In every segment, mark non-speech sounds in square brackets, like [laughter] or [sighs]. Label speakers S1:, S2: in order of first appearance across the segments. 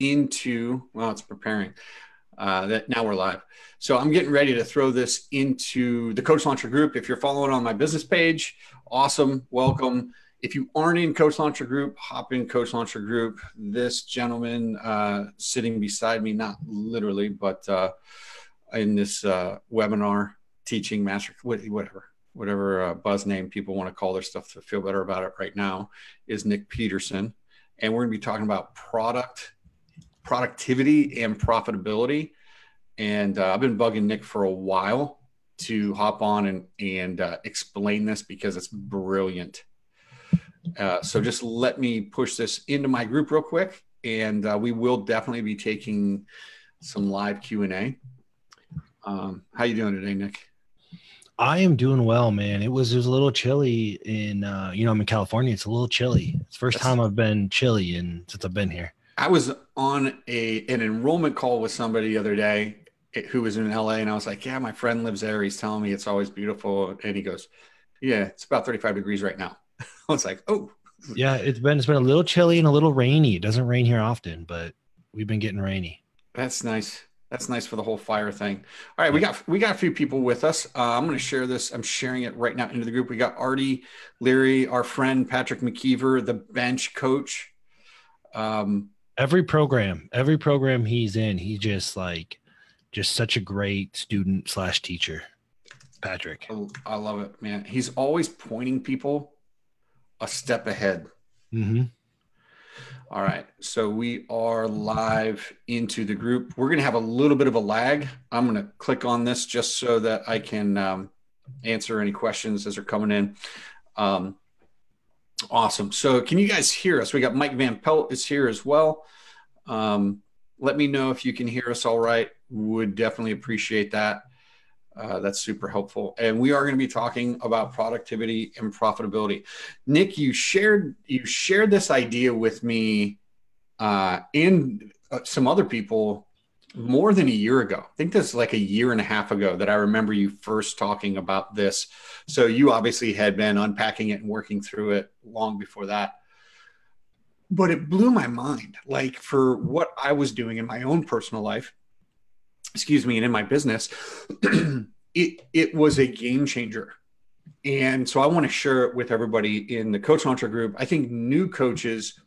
S1: into, well, it's preparing. Uh, that now we're live. So I'm getting ready to throw this into the Coach Launcher group. If you're following on my business page, awesome, welcome. If you aren't in Coach Launcher group, hop in Coach Launcher group. This gentleman uh, sitting beside me, not literally, but uh, in this uh, webinar teaching master, whatever, whatever uh, buzz name people want to call their stuff to feel better about it right now, is Nic Peterson, and we're going to be talking about product productivity and profitability. And uh, I've been bugging Nic for a while to hop on and and uh, explain this because it's brilliant. Uh, so just let me push this into my group real quick, and uh, we will definitely be taking some live Q and A. Um, how you doing today, Nic?
S2: I am doing well, man. It was it was a little chilly in uh, you know I'm in California. It's a little chilly. It's the first time I've been chilly in since I've been here.
S1: I was on a an enrollment call with somebody the other day eh, who was in LA, and I was like, "Yeah, my friend lives there. He's telling me it's always beautiful." And he goes, "Yeah, it's about 35 degrees right now." [laughs] I was like, "Oh."
S2: Yeah, it's been it's been a little chilly and a little rainy. It doesn't rain here often, but we've been getting rainy.
S1: That's nice. That's nice for the whole fire thing. All right, we got we got a few people with us. Uh, I'm going to share this. I'm sharing it right now into the group. We got Artie Leary, our friend Patrick McKeever, the bench coach.
S2: Um, every program, every program he's in, he just like just such a great student slash teacher. Patrick.
S1: I love it, man. He's always pointing people a step ahead.
S2: Mm-hmm.
S1: All right. So we are live into the group. We're going to have a little bit of a lag. I'm going to click on this just so that I can um, answer any questions as they're coming in. Um, Awesome. So can you guys hear us? We got Mike Van Pelt is here as well. Um, let me know if you can hear us all right. Would definitely appreciate that. Uh, that's super helpful. And we are going to be talking about productivity and profitability. Nic, you shared you shared this idea with me uh, and uh, some other people more than a year ago. I think this is like a year and a half ago that I remember you first talking about this. So you obviously had been unpacking it and working through it long before that. But it blew my mind. Like for what I was doing in my own personal life, excuse me, and in my business, [clears throat] it it was a game changer. And so I want to share it with everybody in the coach launcher group. I think new coaches,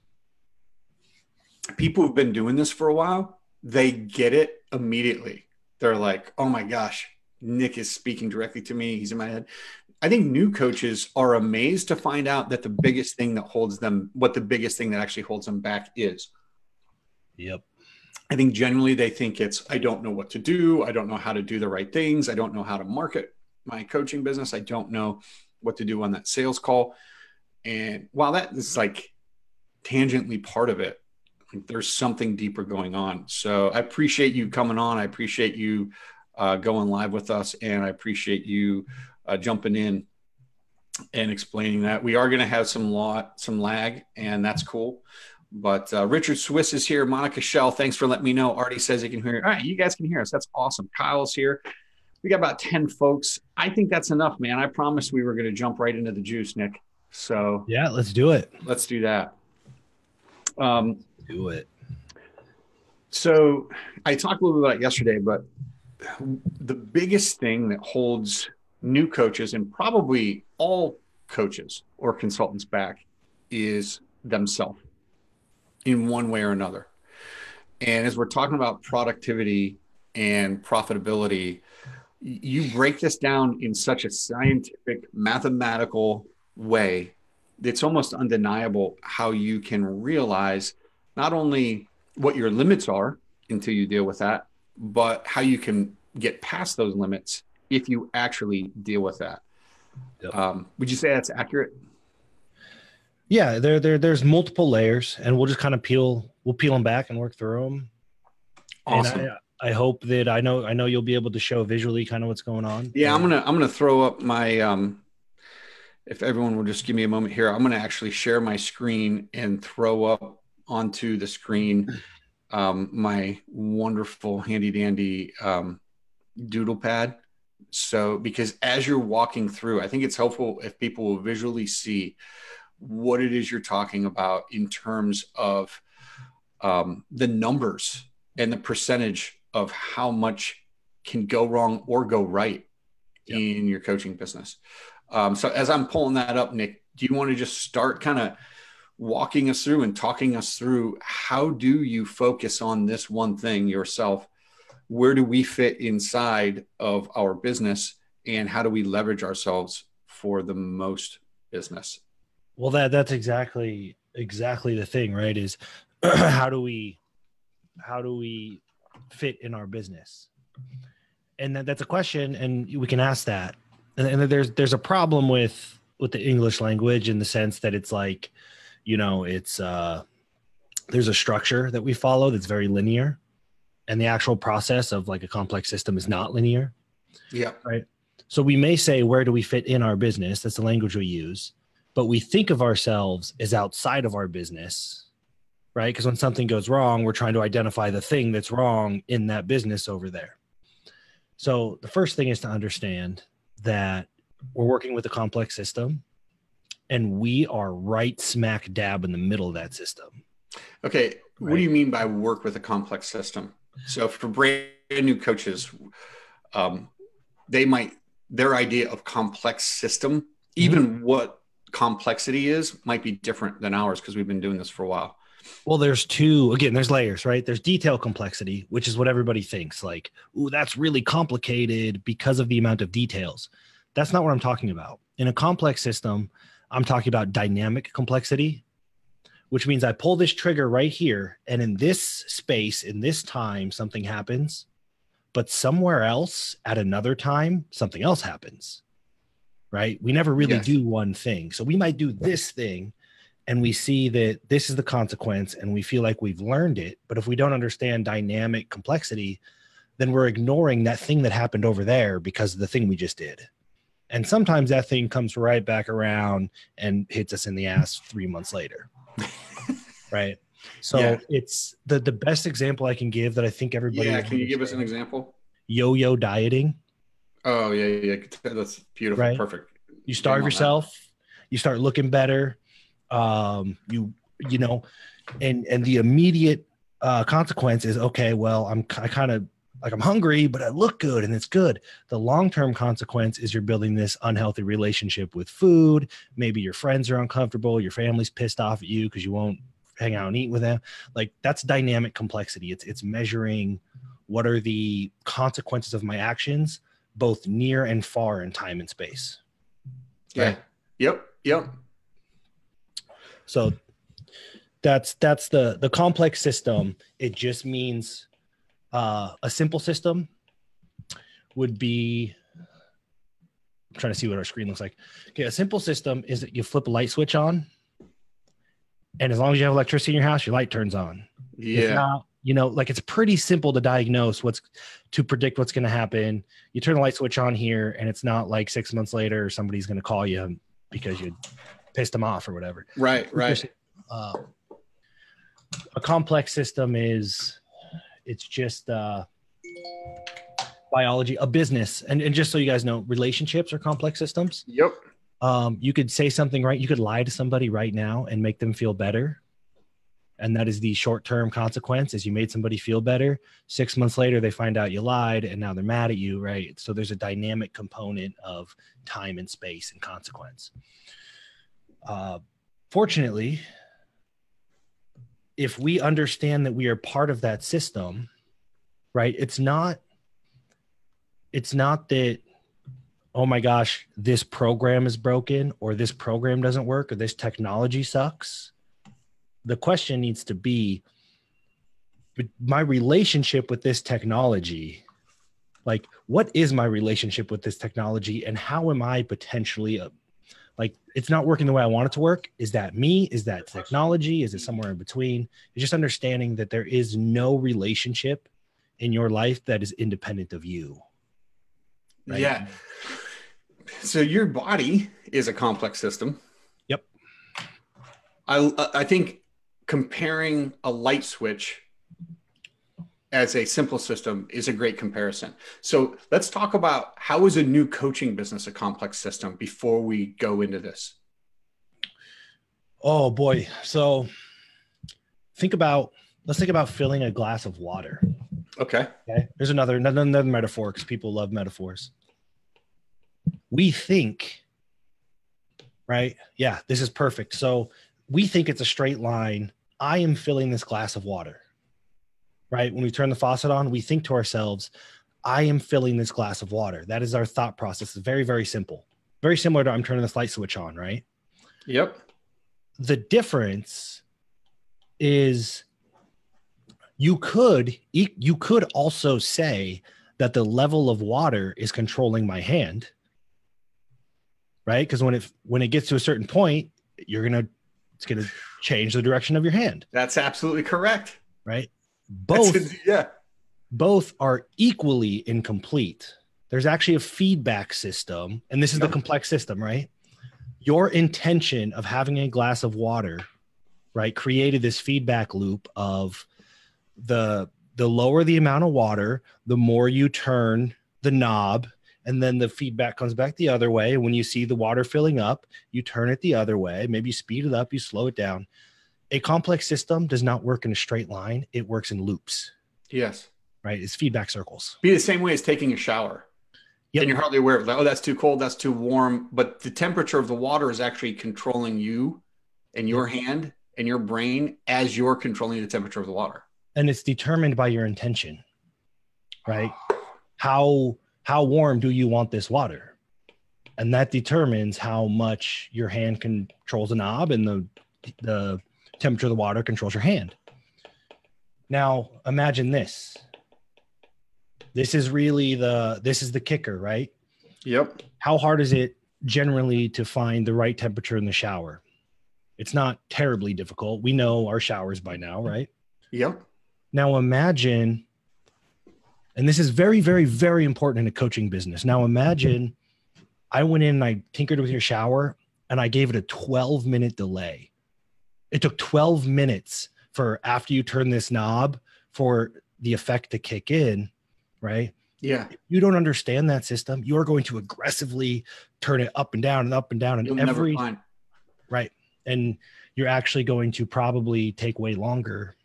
S1: people who've been doing this for a while, they get it immediately. They're like, oh my gosh, Nic is speaking directly to me. He's in my head. I think new coaches are amazed to find out that the biggest thing that holds them, what the biggest thing that actually holds them back is.
S2: Yep.
S1: I think generally they think it's, I don't know what to do. I don't know how to do the right things. I don't know how to market my coaching business. I don't know what to do on that sales call. And while that is like tangentially part of it, there's something deeper going on. So I appreciate you coming on. I appreciate you uh, going live with us, and I appreciate you uh, jumping in and explaining that. We are going to have some law, some lag, and that's cool. But uh, Richard Swiss is here. Monica Shell, thanks for letting me know. Artie says he can hear. All right, you guys can hear us. That's awesome. Kyle's here. We got about 10 folks. I think that's enough, man. I promised we were going to jump right into the juice, Nic. So,
S2: yeah, let's do it.
S1: Let's do that. Um,
S2: do it.
S1: So I talked a little bit about yesterday, but the biggest thing that holds new coaches and probably all coaches or consultants back is themselves in one way or another. And as we're talking about productivity and profitability, you break this down in such a scientific, mathematical way. It's almost undeniable how you can realize not only what your limits are until you deal with that, but how you can get past those limits if you actually deal with that. Yep. Um, would you say that's accurate?
S2: Yeah, there, there, there's multiple layers, and we'll just kind of peel, we'll peel them back and work through them.
S1: Awesome.
S2: I hope that I know, I know you'll be able to show visually kind of what's going on.
S1: Yeah, I'm gonna, I'm gonna throw up my, um, if everyone will just give me a moment here, I'm gonna actually share my screen and throw up onto the screen um, my wonderful handy dandy um, doodle pad. So, because as you're walking through, I think it's helpful if people will visually see what it is you're talking about in terms of um, the numbers and the percentage of how much can go wrong or go right yep. in your coaching business. Um, so as I'm pulling that up, Nic, do you want to just start kind of walking us through and talking us through how do you focus on this one thing yourself? Where do we fit inside of our business and how do we leverage ourselves for the most business?
S2: Well, that that's exactly exactly the thing, right? Is [clears throat] how do we how do we fit in our business? And that, that's a question, and we can ask that. And, and there's there's a problem with with the English language in the sense that it's like, you know, it's uh there's a structure that we follow that's very linear, and the actual process of like a complex system is not linear.
S1: Yeah.
S2: Right. So we may say, where do we fit in our business? That's the language we use. But we think of ourselves as outside of our business right? Because when something goes wrong, we're trying to identify the thing that's wrong in that business over there. So the first thing is to understand that we're working with a complex system and we are right smack dab in the middle of that system.
S1: Okay. Right? What do you mean by work with a complex system? So for brand new coaches, um, they might, their idea of complex system, even mm-hmm. what complexity is, might be different than ours because we've been doing this for a while.
S2: Well, there's two again, there's layers, right? There's detail complexity, which is what everybody thinks like, ooh, that's really complicated because of the amount of details. That's not what I'm talking about. In a complex system, I'm talking about dynamic complexity, which means I pull this trigger right here, and in this space, in this time, something happens, but somewhere else at another time, something else happens. Right? We never really yes. do one thing. So we might do this thing and we see that this is the consequence and we feel like we've learned it but if we don't understand dynamic complexity then we're ignoring that thing that happened over there because of the thing we just did and sometimes that thing comes right back around and hits us in the ass three months later. [laughs] Right? So yeah. it's the the best example i can give that i think everybody
S1: yeah can you give us an example?
S2: Yo-yo dieting.
S1: Oh yeah yeah that's beautiful. Right? perfect.
S2: You starve yourself. That. you start looking better. Um, you you know, and and the immediate uh, consequence is okay. Well, I'm I kind of like I'm hungry, but I look good and it's good. The long term consequence is you're building this unhealthy relationship with food. Maybe your friends are uncomfortable, your family's pissed off at you because you won't hang out and eat with them. Like that's dynamic complexity. It's it's measuring what are the consequences of my actions, both near and far in time and space.
S1: Yeah. Right? Yep. Yep.
S2: So that's that's the the complex system. It just means uh, a simple system would be. I'm trying to see what our screen looks like. Okay, a simple system is that you flip a light switch on, and as long as you have electricity in your house, your light turns on.
S1: Yeah. Not,
S2: you know, like it's pretty simple to diagnose what's to predict what's going to happen. You turn the light switch on here, and it's not like six months later somebody's going to call you because you pissed them off or whatever.
S1: Right, right.
S2: Uh, a complex system is it's just uh, biology, a business, and and just so you guys know, relationships are complex systems.
S1: Yep.
S2: Um, you could say something right. You could lie to somebody right now and make them feel better. And that is the short term consequence is you made somebody feel better. Six months later, they find out you lied and now they're mad at you, right? So there's a dynamic component of time and space and consequence. Uh, fortunately, if we understand that we are part of that system, right? It's not it's not that oh my gosh, this program is broken or this program doesn't work or this technology sucks. The question needs to be my relationship with this technology like what is my relationship with this technology and how am i potentially like it's not working the way I want it to work. Is that me? Is that technology? Is it somewhere in between? It's just understanding that there is no relationship in your life that is independent of you.
S1: Right? Yeah. So your body is a complex system.
S2: Yep.
S1: I I think comparing a light switch as a simple system is a great comparison. So let's talk about how is a new coaching business a complex system before we go into this.
S2: Oh boy. So think about let's think about filling a glass of water.
S1: Okay.
S2: Okay. There's another another, another metaphor because people love metaphors. We think, right? Yeah, this is perfect. So we think it's a straight line. I am filling this glass of water. Right? When we turn the faucet on, we think to ourselves, I am filling this glass of water. That is our thought process. It's very, very simple. Very similar to I'm turning this light switch on, right?
S1: Yep.
S2: The difference is you could you could also say that the level of water is controlling my hand right because when it when it gets to a certain point you're gonna it's gonna change the direction of your hand
S1: That's absolutely correct.
S2: right both
S1: yeah.
S2: both are equally incomplete. There's actually a feedback system and this is the complex system right? Your intention of having a glass of water right created this feedback loop of the the lower the amount of water the more you turn the knob and then the feedback comes back the other way. When you see the water filling up you turn it the other way. Maybe you speed it up you slow it down a complex system does not work in a straight line it works in loops
S1: Yes.
S2: right it's feedback circles
S1: Be the same way as taking a shower.
S2: Yep.
S1: And you're hardly aware of that. Oh, that's too cold. That's too warm. But the temperature of the water is actually controlling you and your hand and your brain as you're controlling the temperature of the water.
S2: and it's determined by your intention right [sighs] how how warm do you want this water and that determines how much your hand controls the knob and the the temperature of the water controls your hand now imagine this this is really the this is the kicker right
S1: Yep.
S2: how hard is it generally to find the right temperature in the shower it's not terribly difficult we know our showers by now right
S1: Yep.
S2: now imagine, and this is very, very, very important in a coaching business. Now imagine I went in and I tinkered with your shower and I gave it a 12 minute delay. It took 12 minutes for after you turn this knob for the effect to kick in, right?
S1: Yeah.
S2: If you don't understand that system, you're going to aggressively turn it up and down and up and down and
S1: You'll
S2: every right and you're actually going to probably take way longer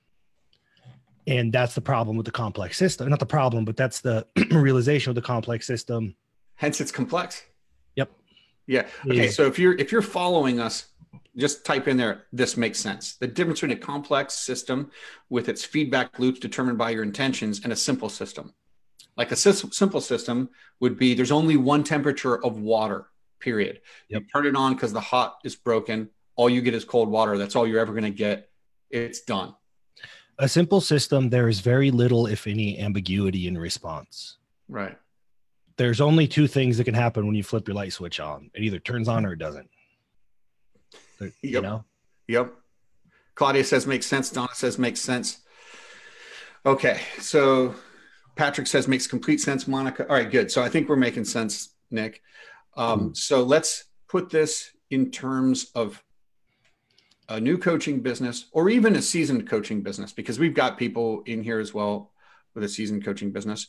S2: and that's the problem with the complex system not the problem but that's the [clears throat] realization of the complex system
S1: Hence it's complex.
S2: Yep.
S1: Yeah. Okay.
S2: Is-
S1: So if you're if you're following us, just type in there, this makes sense. The difference between a complex system with its feedback loops determined by your intentions and a simple system. Like a simple system would be there's only one temperature of water, period.
S2: Yep.
S1: You turn it on because the hot is broken. All you get is cold water. That's all you're ever going to get. It's done.
S2: a simple system there is very little if any ambiguity in response
S1: Right.
S2: there's only two things that can happen when you flip your light switch on it either turns on or it doesn't There- you
S1: Yep.
S2: know
S1: Yep. Claudia says makes sense. Donna says makes sense. Okay. So Patrick says makes complete sense. Monica. All right, good. So I think we're making sense, Nic. Um, so let's put this in terms of a new coaching business or even a seasoned coaching business, because we've got people in here as well with a seasoned coaching business.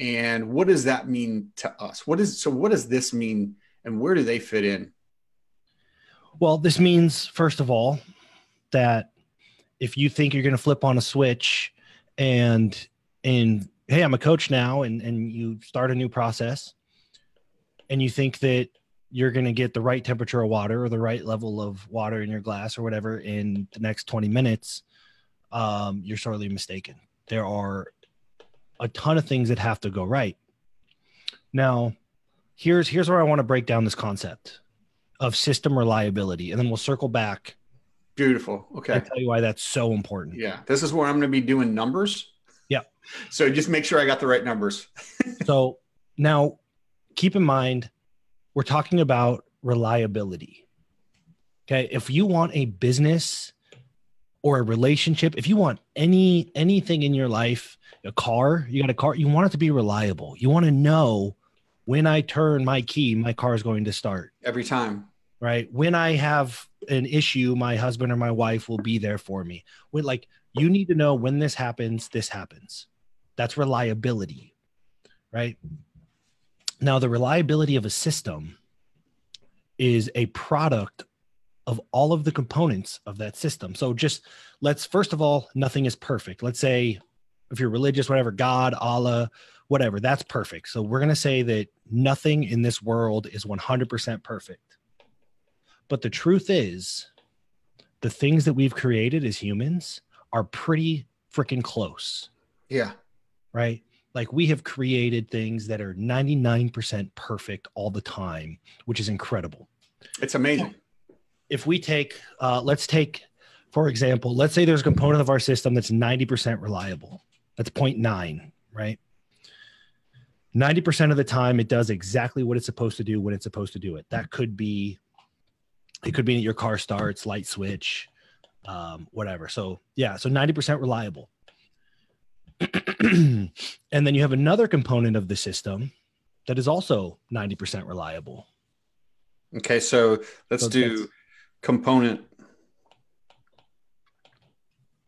S1: And what does that mean to us? What is so what does this mean and where do they fit in?
S2: Well, this means, first of all, that if you think you're going to flip on a switch and, and hey, I'm a coach now, and, and you start a new process and you think that you're going to get the right temperature of water or the right level of water in your glass or whatever in the next 20 minutes, um, you're sorely mistaken. There are a ton of things that have to go right. Now, here's here's where I want to break down this concept of system reliability, and then we'll circle back
S1: Beautiful. Okay.
S2: i tell you why that's so important.
S1: Yeah, this is where I'm going to be doing numbers.
S2: Yeah. [laughs]
S1: So just make sure I got the right numbers. [laughs]
S2: So now keep in mind, we're talking about reliability. Okay. If you want a business or a relationship, if you want any anything in your life, a car, you got a car, you want it to be reliable. You want to know when I turn my key, my car is going to start.
S1: Every time.
S2: right? When I have an issue, my husband or my wife will be there for me. Like you need to know when this happens, this happens. That's reliability, right? Now, the reliability of a system is a product of all of the components of that system. So just let's first of all, nothing is perfect. Let's say if you're religious, whatever, God, Allah, whatever, that's perfect. So we're going to say that nothing in this world is 100% perfect. But the truth is, the things that we've created as humans are pretty freaking close.
S1: Yeah.
S2: Right. Like we have created things that are 99% perfect all the time, which is incredible.
S1: It's amazing.
S2: If we take, uh, let's take, for example, let's say there's a component of our system that's 90% reliable. That's 0.9, right? 90% of the time, it does exactly what it's supposed to do when it's supposed to do it. That could be, it could be that your car starts, light switch, um, whatever. So, yeah, so 90% reliable. [clears throat] and then you have another component of the system that is also 90% reliable.
S1: Okay, so let's so do component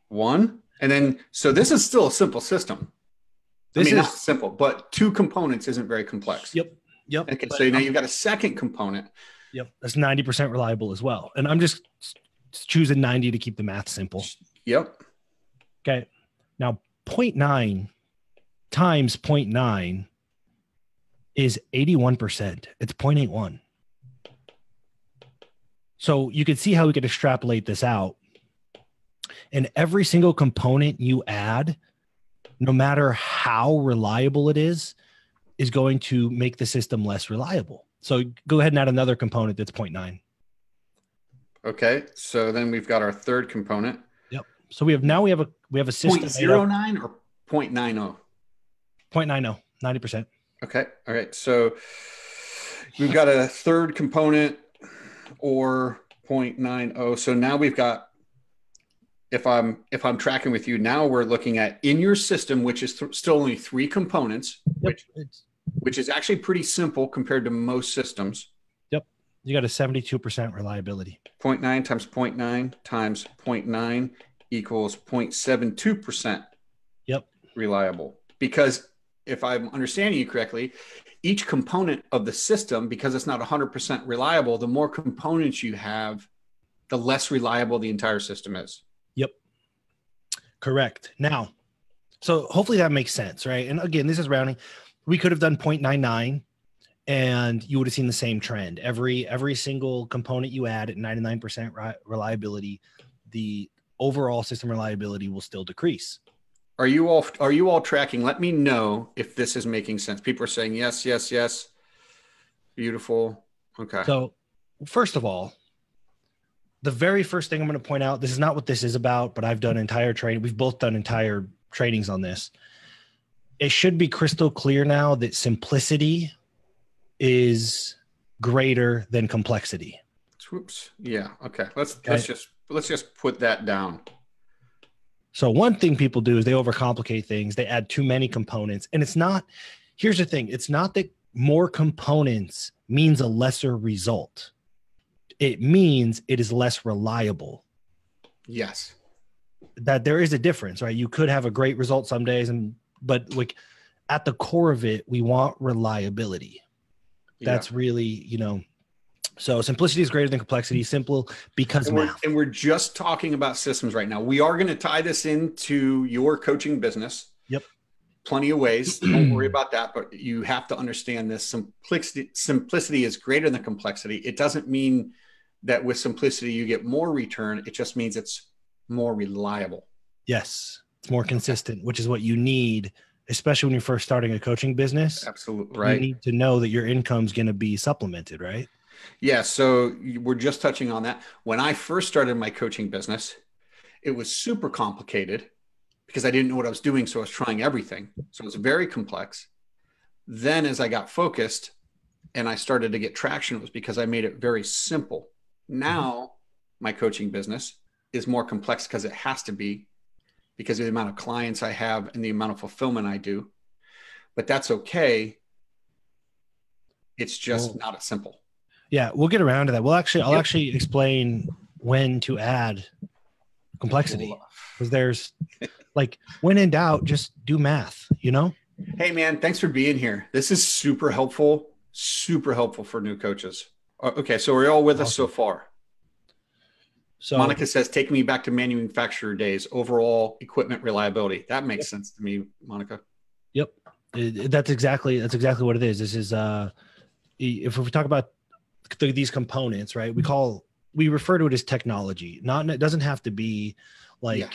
S1: one. And then, so this is still a simple system. This I mean, is simple, but two components isn't very complex.
S2: Yep. Yep.
S1: Okay, but so now you've got a second component.
S2: Yep. That's 90% reliable as well. And I'm just choosing 90 to keep the math simple.
S1: Yep.
S2: Okay. Now 0.9 times 0.9 is 81%. It's 0.81. So you can see how we could extrapolate this out. And every single component you add, no matter how reliable it is, is going to make the system less reliable. So go ahead and add another component that's 0.9.
S1: Okay. So then we've got our third component. Yep.
S2: So we have now we have a we have a system
S1: 0.09 or 0.90?
S2: 0.90, 90%.
S1: Okay. All right. So we've got a third component or 0.90. So now we've got if I'm if I'm tracking with you now we're looking at in your system which is th- still only three components yep. which which is actually pretty simple compared to most systems.
S2: Yep. You got a 72% reliability.
S1: 0.9 times 0.9 times 0.9 equals 0.72%
S2: yep.
S1: reliable. Because if I'm understanding you correctly, each component of the system, because it's not 100% reliable, the more components you have, the less reliable the entire system is.
S2: Correct. Now, so hopefully that makes sense, right? And again, this is rounding. We could have done 0.99 and you would have seen the same trend. Every every single component you add at 99% reliability, the overall system reliability will still decrease.
S1: Are you all are you all tracking? Let me know if this is making sense. People are saying yes, yes, yes. Beautiful. Okay.
S2: So, first of all, the very first thing I'm going to point out, this is not what this is about, but I've done entire training. We've both done entire trainings on this. It should be crystal clear now that simplicity is greater than complexity.
S1: Whoops. Yeah. Okay. Let's okay. let's just let's just put that down.
S2: So one thing people do is they overcomplicate things. They add too many components, and it's not. Here's the thing: it's not that more components means a lesser result. It means it is less reliable.
S1: Yes.
S2: That there is a difference, right? You could have a great result some days, and but like at the core of it, we want reliability. That's yeah. really, you know, so simplicity is greater than complexity. Simple because
S1: and we're, and we're just talking about systems right now. We are going to tie this into your coaching business.
S2: Yep.
S1: Plenty of ways. [clears throat] Don't worry about that. But you have to understand this. Simplicity simplicity is greater than complexity. It doesn't mean that with simplicity you get more return. It just means it's more reliable.
S2: Yes. It's more consistent, which is what you need especially when you're first starting a coaching business.
S1: Absolutely right.
S2: You need to know that your income's going to be supplemented, right?
S1: Yeah, so we're just touching on that. When I first started my coaching business, it was super complicated because I didn't know what I was doing. So I was trying everything. So it was very complex. Then, as I got focused and I started to get traction, it was because I made it very simple. Mm-hmm. Now, my coaching business is more complex because it has to be because of the amount of clients I have and the amount of fulfillment I do. But that's okay. It's just not as simple.
S2: Yeah, we'll get around to that. We'll actually, I'll yep. actually explain when to add complexity because there's like when in doubt, just do math. You know.
S1: Hey man, thanks for being here. This is super helpful. Super helpful for new coaches. Uh, okay, so we're all with awesome. us so far.
S2: So
S1: Monica says, "Take me back to manufacturer days. Overall equipment reliability. That makes sense to me, Monica."
S2: Yep, It- that's exactly that's exactly what it is. This is uh, if we talk about th- these components, right? We call we refer to it as technology. Not it doesn't have to be like
S1: Yeah.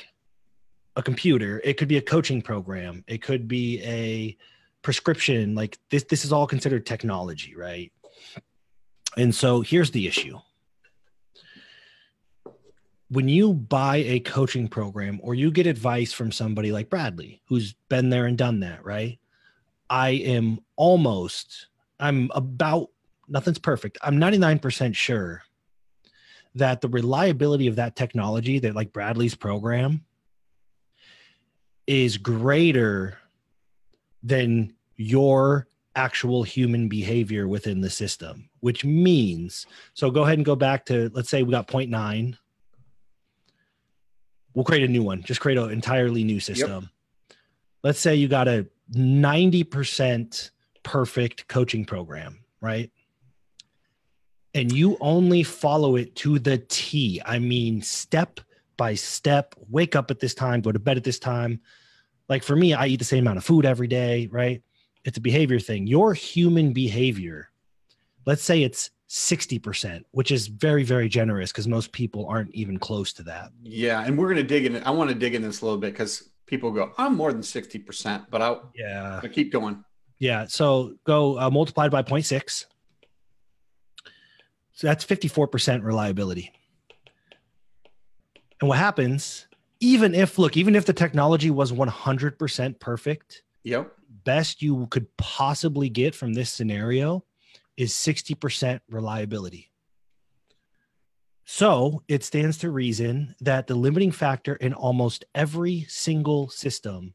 S2: a computer. It could be a coaching program. It could be a prescription. Like this, this is all considered technology, right? And so here's the issue. When you buy a coaching program or you get advice from somebody like Bradley, who's been there and done that, right? I am almost, I'm about, nothing's perfect. I'm 99% sure that the reliability of that technology, that like Bradley's program, is greater than your actual human behavior within the system, which means so go ahead and go back to let's say we got 0.9. We'll create a new one, just create an entirely new system. Let's say you got a 90% perfect coaching program, right? And you only follow it to the T. I mean, step by step, wake up at this time, go to bed at this time. Like for me, I eat the same amount of food every day, right? It's a behavior thing. Your human behavior, let's say it's 60%, which is very, very generous because most people aren't even close to that.
S1: Yeah, and we're gonna dig in. I want to dig in this a little bit because people go, "I'm more than sixty percent," but I'll,
S2: Yeah.
S1: Keep going.
S2: Yeah. So go uh, multiplied by 0.6. So that's 54% reliability. And what happens, even if, look, even if the technology was 100% perfect,
S1: Yep.
S2: best you could possibly get from this scenario is 60% reliability. So it stands to reason that the limiting factor in almost every single system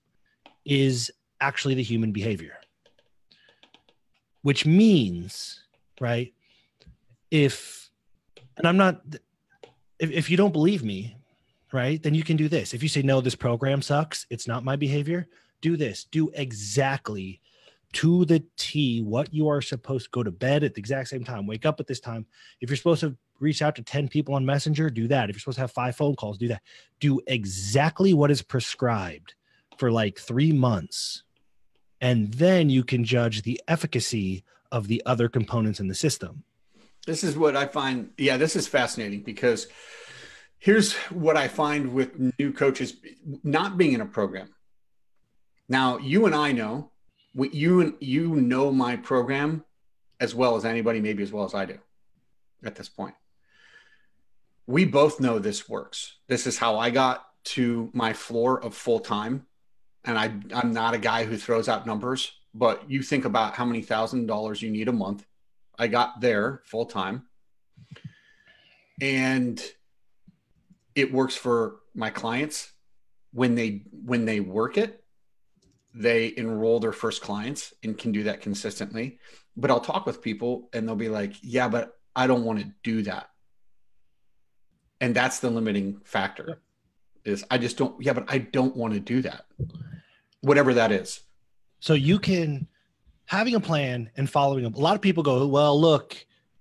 S2: is actually the human behavior, which means, right? If, and I'm not, if, if you don't believe me, right, then you can do this. If you say, no, this program sucks, it's not my behavior, do this. Do exactly to the T what you are supposed to go to bed at the exact same time, wake up at this time. If you're supposed to reach out to 10 people on Messenger, do that. If you're supposed to have five phone calls, do that. Do exactly what is prescribed for like three months. And then you can judge the efficacy of the other components in the system.
S1: This is what I find. Yeah, this is fascinating because here's what I find with new coaches not being in a program. Now, you and I know, you you know my program as well as anybody, maybe as well as I do at this point. We both know this works. This is how I got to my floor of full time. And I, I'm not a guy who throws out numbers, but you think about how many thousand dollars you need a month. I got there full time. And it works for my clients when they when they work it they enroll their first clients and can do that consistently but i'll talk with people and they'll be like yeah but i don't want to do that and that's the limiting factor is i just don't yeah but i don't want to do that whatever that is
S2: So you can having a plan and following up. A lot of people go, well, look,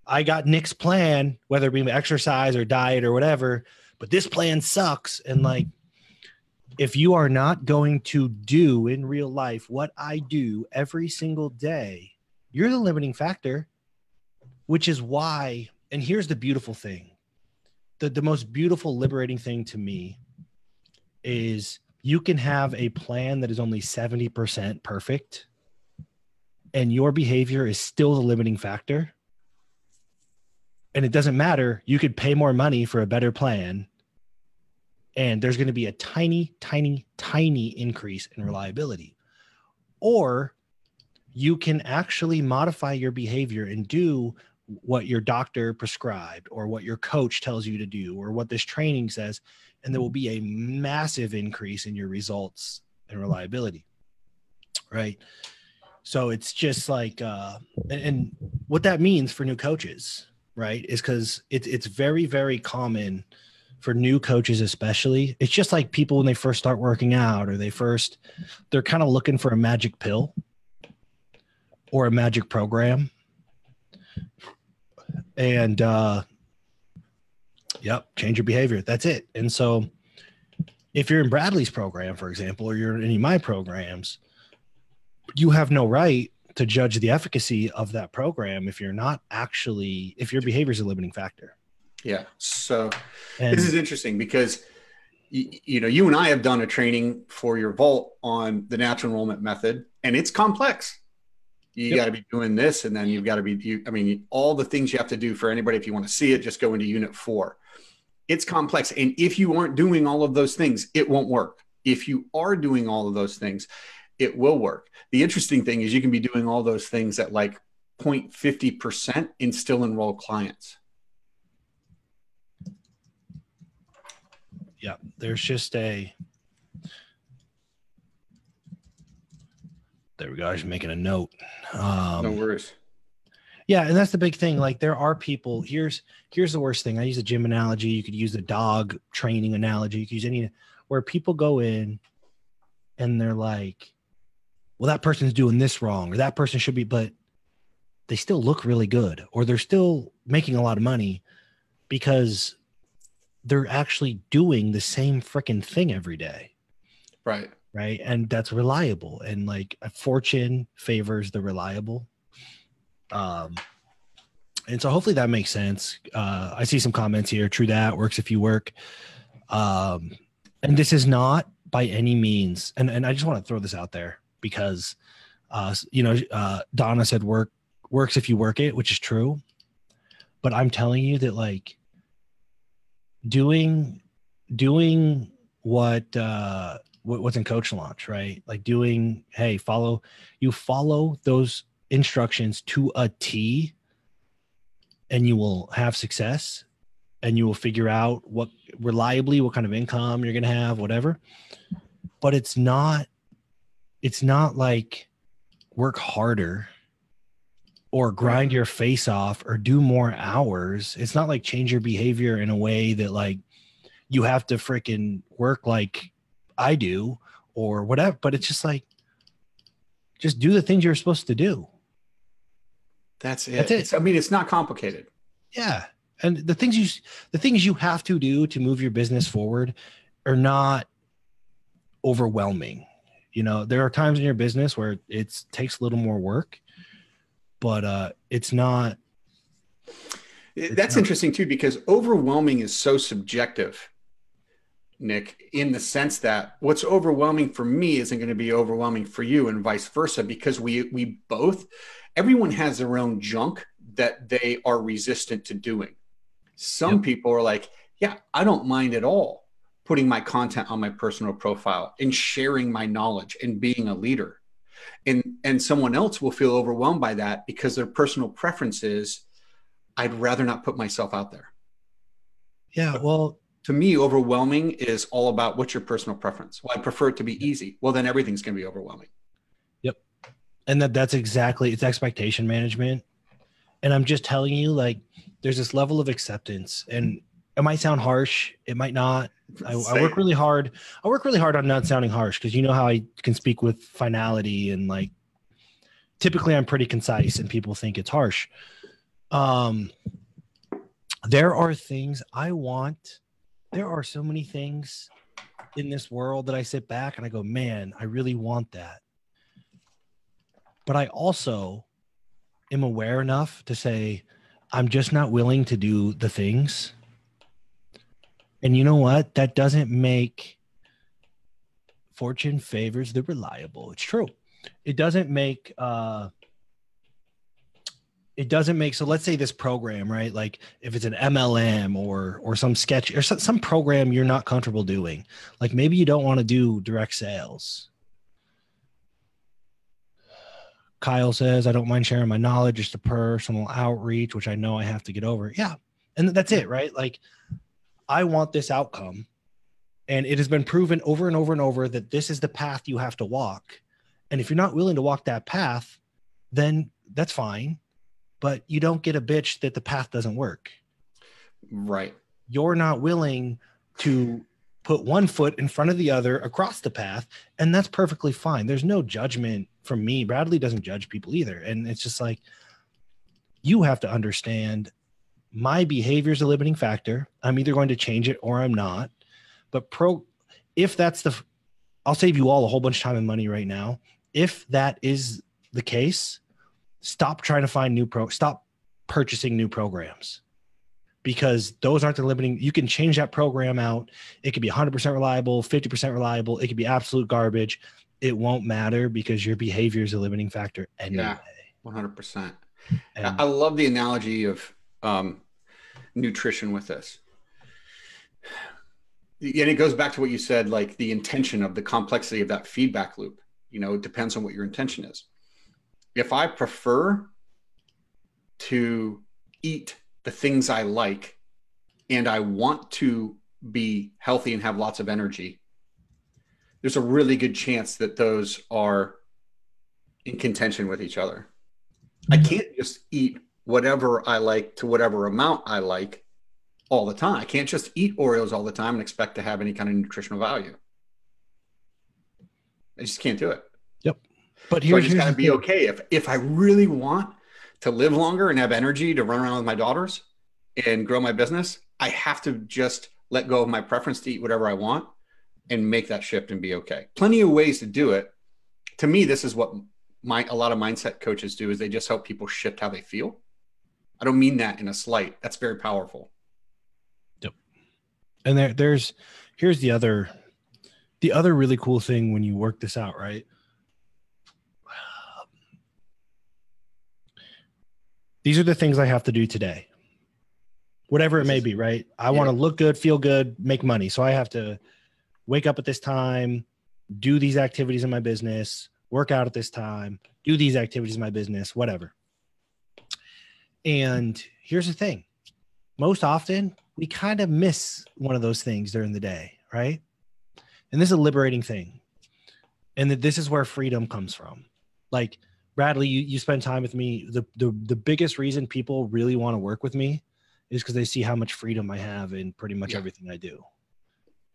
S2: I got Nic's plan, whether it be exercise or diet or whatever, but this plan sucks. And like, if you are not going to do in real life what I do every single day, you're the limiting factor, which is why. And here's the beautiful thing the, the most beautiful, liberating thing to me is you can have a plan that is only 70% perfect and your behavior is still the limiting factor. And it doesn't matter. You could pay more money for a better plan. And there's going to be a tiny, tiny, tiny increase in reliability. Or you can actually modify your behavior and do what your doctor prescribed or what your coach tells you to do or what this training says and there will be a massive increase in your results and reliability right so it's just like uh and, and what that means for new coaches right is because it's it's very very common for new coaches especially it's just like people when they first start working out or they first they're kind of looking for a magic pill or a magic program and uh Yep, change your behavior. That's it. And so if you're in Bradley's program, for example, or you're in any of my programs, you have no right to judge the efficacy of that program if you're not actually if your behavior is a limiting factor.
S1: Yeah. So and, this is interesting because you, you know you and I have done a training for your vault on the natural enrollment method, and it's complex. You yep. got to be doing this, and then you've got to be. You, I mean, all the things you have to do for anybody. If you want to see it, just go into Unit Four. It's complex, and if you aren't doing all of those things, it won't work. If you are doing all of those things, it will work. The interesting thing is you can be doing all those things at like 0.50% and still enroll clients.
S2: Yeah, there's just a there we go. I was making a note.
S1: Um, no worries.
S2: Yeah, and that's the big thing. Like there are people. Here's here's the worst thing. I use a gym analogy. You could use a dog training analogy. You could use any where people go in and they're like, well, that person's doing this wrong, or that person should be, but they still look really good, or they're still making a lot of money because they're actually doing the same freaking thing every day.
S1: Right.
S2: Right. And that's reliable. And like a fortune favors the reliable. Um, and so hopefully that makes sense. Uh, I see some comments here. True that works if you work. Um, and this is not by any means, and, and I just want to throw this out there because uh, you know uh, Donna said work works if you work it, which is true. But I'm telling you that like doing doing what uh what, what's in coach launch right? Like doing hey follow you follow those instructions to a t and you will have success and you will figure out what reliably what kind of income you're going to have whatever. But it's not it's not like work harder or grind your face off or do more hours. It's not like change your behavior in a way that like you have to freaking work like I do or whatever, but it's just like just do the things you're supposed to do.
S1: That's it. That's it. It's, I mean, it's not complicated.
S2: Yeah. And the things you the things you have to do to move your business forward are not overwhelming you know there are times in your business where it takes a little more work but uh it's not
S1: it's that's not, interesting too because overwhelming is so subjective nick in the sense that what's overwhelming for me isn't going to be overwhelming for you and vice versa because we we both everyone has their own junk that they are resistant to doing some yep. people are like yeah i don't mind at all putting my content on my personal profile and sharing my knowledge and being a leader and and someone else will feel overwhelmed by that because their personal preference is i'd rather not put myself out there.
S2: Yeah well
S1: to me overwhelming is all about what's your personal preference? Well i prefer it to be easy. Well then everything's going to be overwhelming.
S2: Yep. And that that's exactly it's expectation management. And i'm just telling you like there's this level of acceptance and it might sound harsh. It might not. I, I, work really hard. I work really hard on not sounding harsh because you know how i can speak with finality and like typically i'm pretty concise and people think it's harsh. Um there are things i want. There are so many things in this world that i sit back and i go man i really want that. But i also am aware enough to say i'm just not willing to do the things and you know what? That doesn't make fortune favors the reliable. It's true. It doesn't make uh it doesn't make so let's say this program right like if it's an mlm or or some sketch or some, some program you're not comfortable doing like maybe you don't want to do direct sales kyle says i don't mind sharing my knowledge just a personal outreach which i know i have to get over yeah and that's it right like I want this outcome. And it has been proven over and over and over that this is the path you have to walk. And if you're not willing to walk that path, then that's fine. But you don't get a bitch that the path doesn't work.
S1: Right.
S2: You're not willing to put one foot in front of the other across the path. And that's perfectly fine. There's no judgment from me. Bradley doesn't judge people either. And it's just like, you have to understand my behavior is a limiting factor. I'm either going to change it or I'm not. But pro, if that's the, I'll save you all a whole bunch of time and money right now. If that is the case, stop trying to find new pro, stop purchasing new programs because those aren't the limiting. You can change that program out. It could be 100% reliable, 50% reliable. It could be absolute garbage. It won't matter because your behavior is a limiting factor anyway.
S1: Yeah, 100%. And, I love the analogy of um, nutrition with this. And it goes back to what you said, like the intention of the complexity of that feedback loop. You know, it depends on what your intention is. If I prefer to eat the things I like and I want to be healthy and have lots of energy, there's a really good chance that those are in contention with each other. I can't just eat whatever I like to whatever amount I like all the time. I can't just eat Oreos all the time and expect to have any kind of nutritional value. I just can't do it.
S2: Yep. But
S1: here's, so I just got to be okay. If if I really want to live longer and have energy to run around with my daughters and grow my business, I have to just let go of my preference to eat whatever I want and make that shift and be okay. Plenty of ways to do it. To me, this is what my a lot of mindset coaches do is they just help people shift how they feel I don't mean that in a slight. That's very powerful.
S2: Yep. And there, there's here's the other the other really cool thing when you work this out, right? These are the things I have to do today. Whatever it may be, right? I yeah. want to look good, feel good, make money. So I have to wake up at this time, do these activities in my business, work out at this time, do these activities in my business, whatever. And here's the thing most often, we kind of miss one of those things during the day, right? And this is a liberating thing. And that this is where freedom comes from. Like, Bradley, you, you spend time with me. The, the, the biggest reason people really want to work with me is because they see how much freedom I have in pretty much yeah. everything I do.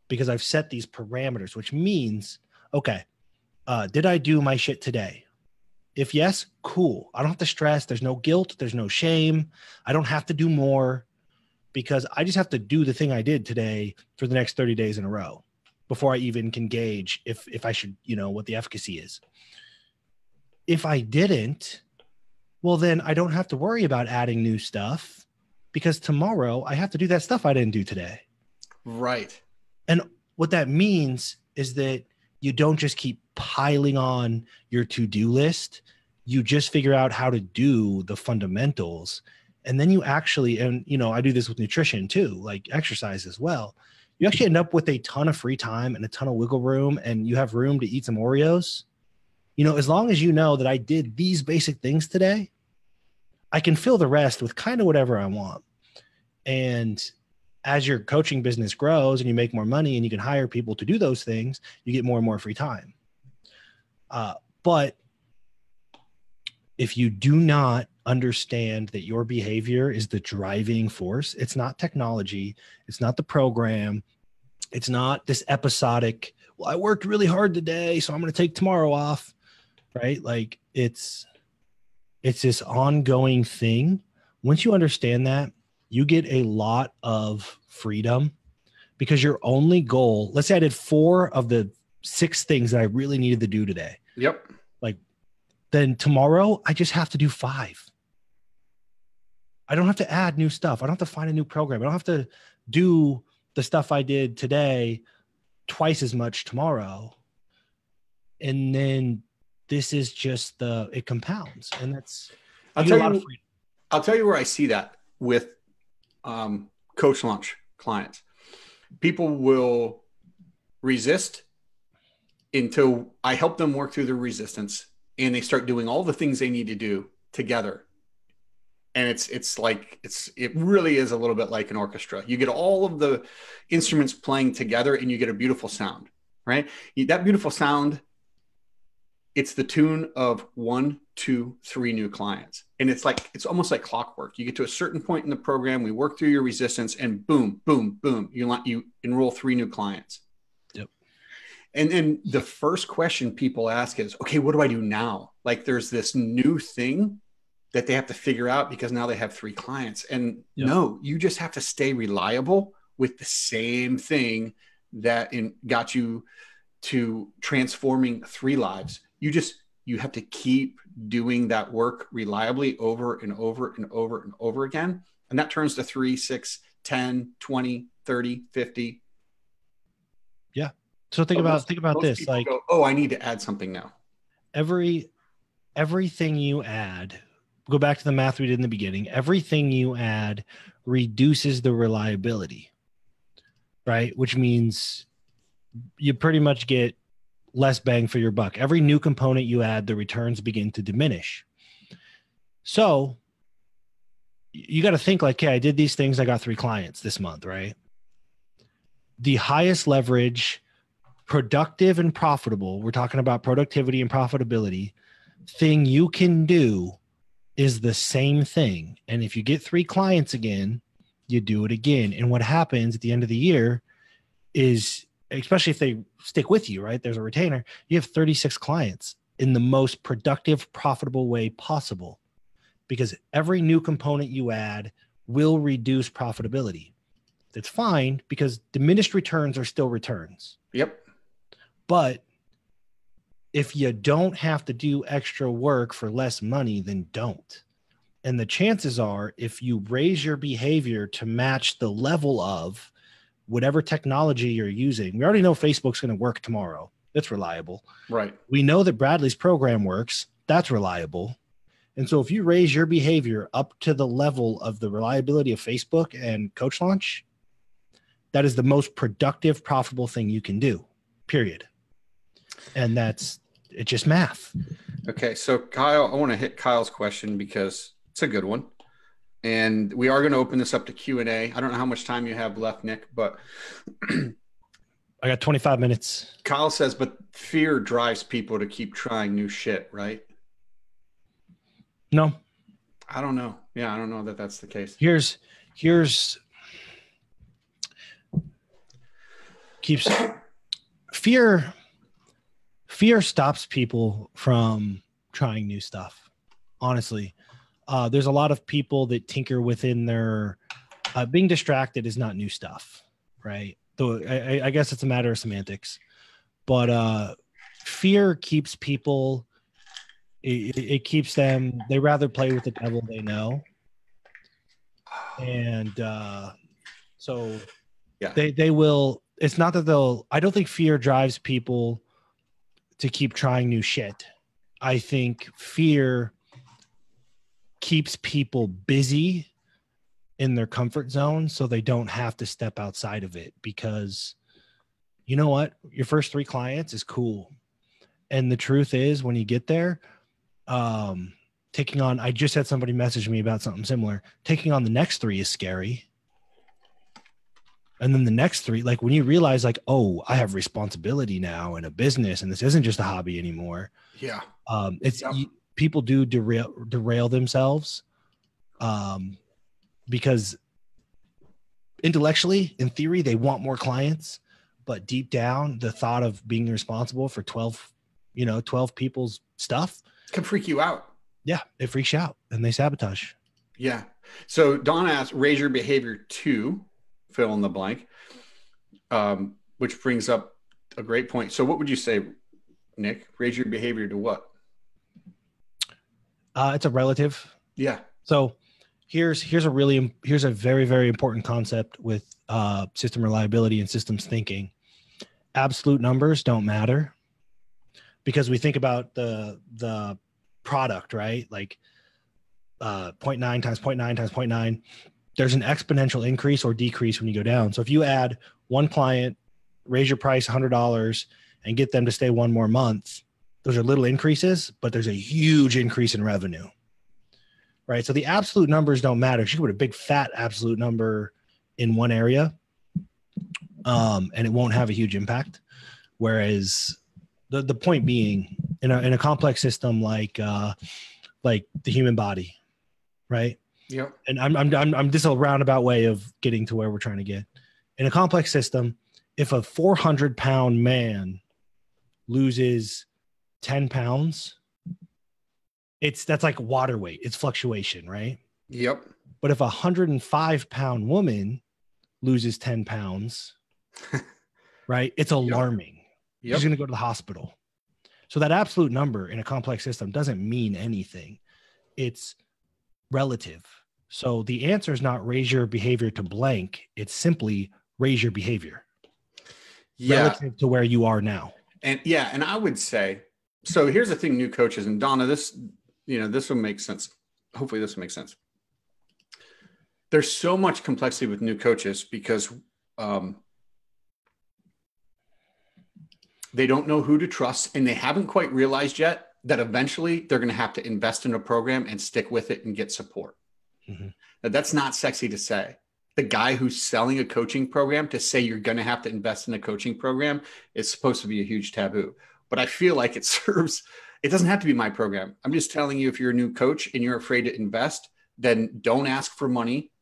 S2: Because I've set these parameters, which means, okay, uh, did I do my shit today? If yes, cool. I don't have to stress. There's no guilt. There's no shame. I don't have to do more because I just have to do the thing I did today for the next 30 days in a row before I even can gauge if if I should, you know, what the efficacy is. If I didn't, well then I don't have to worry about adding new stuff because tomorrow I have to do that stuff I didn't do today.
S1: Right.
S2: And what that means is that you don't just keep piling on your to-do list you just figure out how to do the fundamentals. And then you actually and you know i do this with nutrition too like exercise as well. You actually end up with a ton of free time and a ton of wiggle room and you have room to eat some oreos. You know as long as you know that i did these basic things today i can fill the rest with kind of whatever i want. And as your coaching business grows and you make more money and you can hire people to do those things, you get more and more free time. Uh, but if you do not understand that your behavior is the driving force, it's not technology, it's not the program, it's not this episodic, well, I worked really hard today, so I'm going to take tomorrow off, right? Like it's it's this ongoing thing. Once you understand that, you get a lot of freedom because your only goal, let's say I did four of the six things that I really needed to do today.
S1: Yep.
S2: Like then tomorrow I just have to do five. I don't have to add new stuff. I don't have to find a new program. I don't have to do the stuff I did today twice as much tomorrow. And then this is just the it compounds. And that's
S1: I'll tell you, I'll tell you where I see that with um, coach launch clients. People will resist until I help them work through the resistance and they start doing all the things they need to do together. And it's it's like it's it really is a little bit like an orchestra. You get all of the instruments playing together and you get a beautiful sound, right? That beautiful sound it's the tune of one, two, three new clients. And it's like, it's almost like clockwork. You get to a certain point in the program, we work through your resistance, and boom, boom, boom, you, you enroll three new clients. And then the first question people ask is, okay, what do I do now? Like there's this new thing that they have to figure out because now they have three clients. And
S2: Yep.
S1: no, you just have to stay reliable with the same thing that in, got you to transforming three lives. You just you have to keep doing that work reliably over and over and over and over again. And that turns to 3, 6, 10, 20, 30, 50.
S2: So think
S1: But
S2: about
S1: most-
S2: think about this. Like
S1: go, oh, I need to add something now.
S2: every everything you add go back to the math we did in the beginning everything you add reduces the reliability right which means you pretty much get less bang for your buck every new component you add the returns begin to diminish so you got to think like okay i did these things i got three clients this month right the highest leverage productive and profitable we're talking about productivity and profitability thing you can do is the same thing. And if you get three clients again you do it again. And what happens at the end of the year is especially if they stick with you right there's a retainer you have 36 clients in the most productive profitable way possible. Because every new component you add will reduce profitability. That's fine because diminished returns are still returns.
S1: Yep.
S2: But if you don't have to do extra work for less money, then don't. And the chances are, if you raise your behavior to match the level of whatever technology you're using, we already know Facebook's going to work tomorrow. It's reliable.
S1: Right.
S2: We know that Bradley's program works. That's reliable. And so if you raise your behavior up to the level of the reliability of Facebook and Coach Launch, that is the most productive, profitable thing you can do, period. And that's it's just math.
S1: Okay, so Kyle, I want to hit Kyle's question because it's a good one, and we are going to open this up to Q and A. I don't know how much time you have left, Nic, but [clears throat]
S2: I got 25 minutes.
S1: Kyle says, "But fear drives people to keep trying new shit, right?"
S2: No,
S1: I don't know. Yeah, I don't know that that's the case.
S2: here's here's keeps fear fear stops people from trying new stuff honestly. Uh, there's a lot of people that tinker within their uh, being distracted is not new stuff right? Though I, I- guess it's a matter of semantics. But uh, fear keeps people it, it- it keeps them they rather play with the devil they know. And uh, so
S1: Yeah.
S2: they they will it's not that they'll i don't think fear drives people to keep trying new shit. I think fear keeps people busy in their comfort zone so they don't have to step outside of it because you know what? Your first three clients is cool. And the truth is when you get there um taking on i just had somebody message me about something similar. Taking on the next three is scary and then the next three like when you realize like oh i have responsibility now and a business and this isn't just a hobby anymore
S1: Yeah,
S2: um it's
S1: Yep.
S2: you, people do derail derail themselves um because intellectually in theory they want more clients but deep down the thought of being responsible for 12 you know 12 people's stuff
S1: can freak you out.
S2: yeah it freaks you out and they sabotage
S1: Yeah. So Don asked, raise your behavior to fill in the blank, um, which brings up a great point. So what would you say, Nic? Raise your behavior to what?
S2: uh it's a relative
S1: Yeah.
S2: So here's here's a really here's a very very important concept with uh, system reliability and systems thinking. Absolute numbers don't matter because we think about the the product right like uh 0.9 times 0.9 times 0.9 there's an exponential increase or decrease when you go down so if you add one client raise your price $100 and get them to stay one more month those are little increases but there's a huge increase in revenue right? So the absolute numbers don't matter. You can put a big fat absolute number in one area, um, and it won't have a huge impact. Whereas the the point being, in a in a complex system like uh, like the human body, right?
S1: Yep.
S2: and I'm, I'm, I'm, I'm this a roundabout way of getting to where we're trying to get. In a complex system, if a 400 pound man loses 10 pounds it's that's like water weight. It's fluctuation, right?
S1: Yep.
S2: But if a 105 pound woman loses 10 pounds, [laughs] right? It's alarming.
S1: Yep.
S2: She's going to go to the hospital. So that absolute number in a complex system doesn't mean anything. It's relative. So the answer is not raise your behavior to blank. It's simply raise your behavior
S1: Yeah.
S2: relative to where you are now.
S1: And yeah, and I would say so. Here's the thing, new coaches and Donna. This, you know, this will make sense. Hopefully, this will make sense. There's so much complexity with new coaches because um, they don't know who to trust, and they haven't quite realized yet that eventually they're going to have to invest in a program and stick with it and get support.
S2: Mhm.
S1: Now, that's not sexy to say. The guy who's selling a coaching program to say you're going to have to invest in a coaching program is supposed to be a huge taboo. But I feel like it [laughs] serves, it doesn't have to be my program. I'm just telling you if you're a new coach and you're afraid to invest, then don't ask for money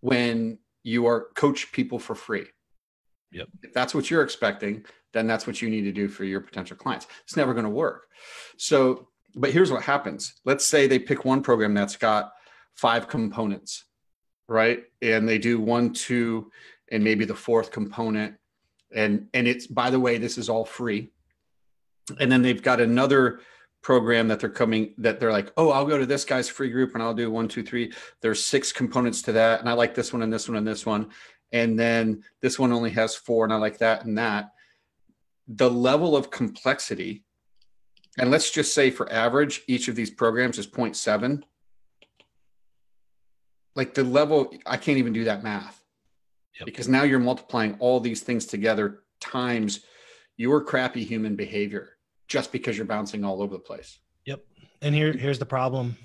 S1: when you are coach people for free.
S2: Yep.
S1: If that's what you're expecting, then that's what you need to do for your potential clients. It's never going to work. So, but here's what happens. Let's say they pick one program that's got five components, right? And they do one, two, and maybe the fourth component. And and it's by the way, this is all free. And then they've got another program that they're coming that they're like, oh, I'll go to this guy's free group and I'll do one, two, three. There's six components to that. And I like this one and this one and this one. And then this one only has four, and I like that and that. The level of complexity, and let's just say for average, each of these programs is 0.7 like the level i can't even do that math
S2: Yep.
S1: because now you're multiplying all these things together times your crappy human behavior just because you're bouncing all over the place Yep.
S2: And here, here's the problem.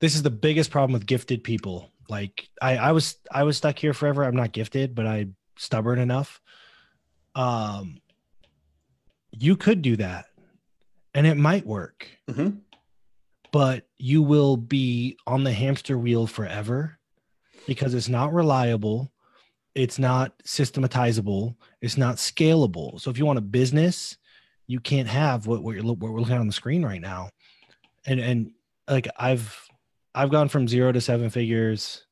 S2: This is the biggest problem with gifted people. Like I, I was, I was stuck here forever. I'm not gifted, but I'm stubborn enough. Um, you could do that, and it might work,
S1: Mhm.
S2: but you will be on the hamster wheel forever because it's not reliable, it's not systematizable, it's not scalable. So if you want a business, you can't have what, what you're what we're looking at on the screen right now and and like I've I've gone from zero to seven figures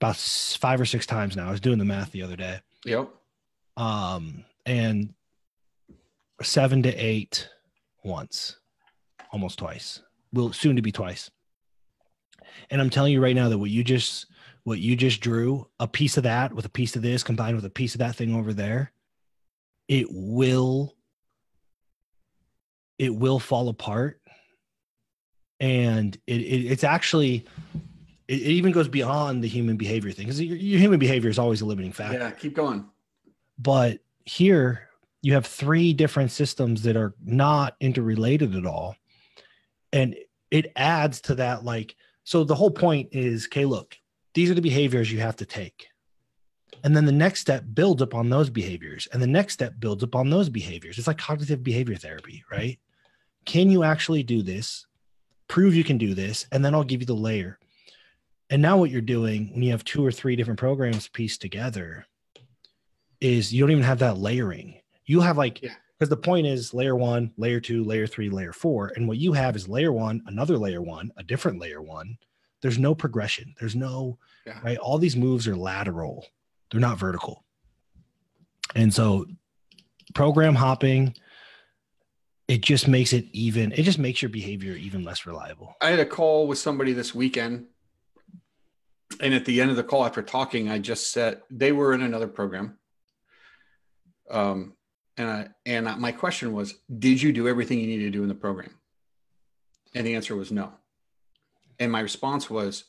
S2: about five or six times now. I was doing the math the other day.
S1: yep
S2: Um, and seven to eight once, almost twice. Will soon to be twice. And I'm telling you right now that what you just what you just drew, a piece of that with a piece of this combined with a piece of that thing over there, it will it will fall apart. And it, it it's actually it, it even goes beyond the human behavior thing because your, your human behavior is always a limiting factor.
S1: Yeah keep going.
S2: But here you have three different systems that are not interrelated at all. And it adds to that like so the whole point is okay look these are the behaviors you have to take. And then the next step builds upon those behaviors and the next step builds upon those behaviors. It's like cognitive behavior therapy right? Can you actually do this prove you can do this and then i'll give you the layer and now what you're doing when you have two or three different programs pieced together is you don't even have that layering. You have like
S1: Yeah.
S2: because the point is layer one, layer two, layer three, layer four, and what you have is layer one, another layer one, a different layer one. There's no progression. There's no
S1: Yeah.
S2: right. All these moves are lateral. They're not vertical. And so, program hopping, it just makes it even. It just makes your behavior even less reliable.
S1: i had a call with somebody this weekend and at the end of the call after talking i just said they were in another program um and I, and my question was did you do everything you needed to do in the program and the answer was no and my response was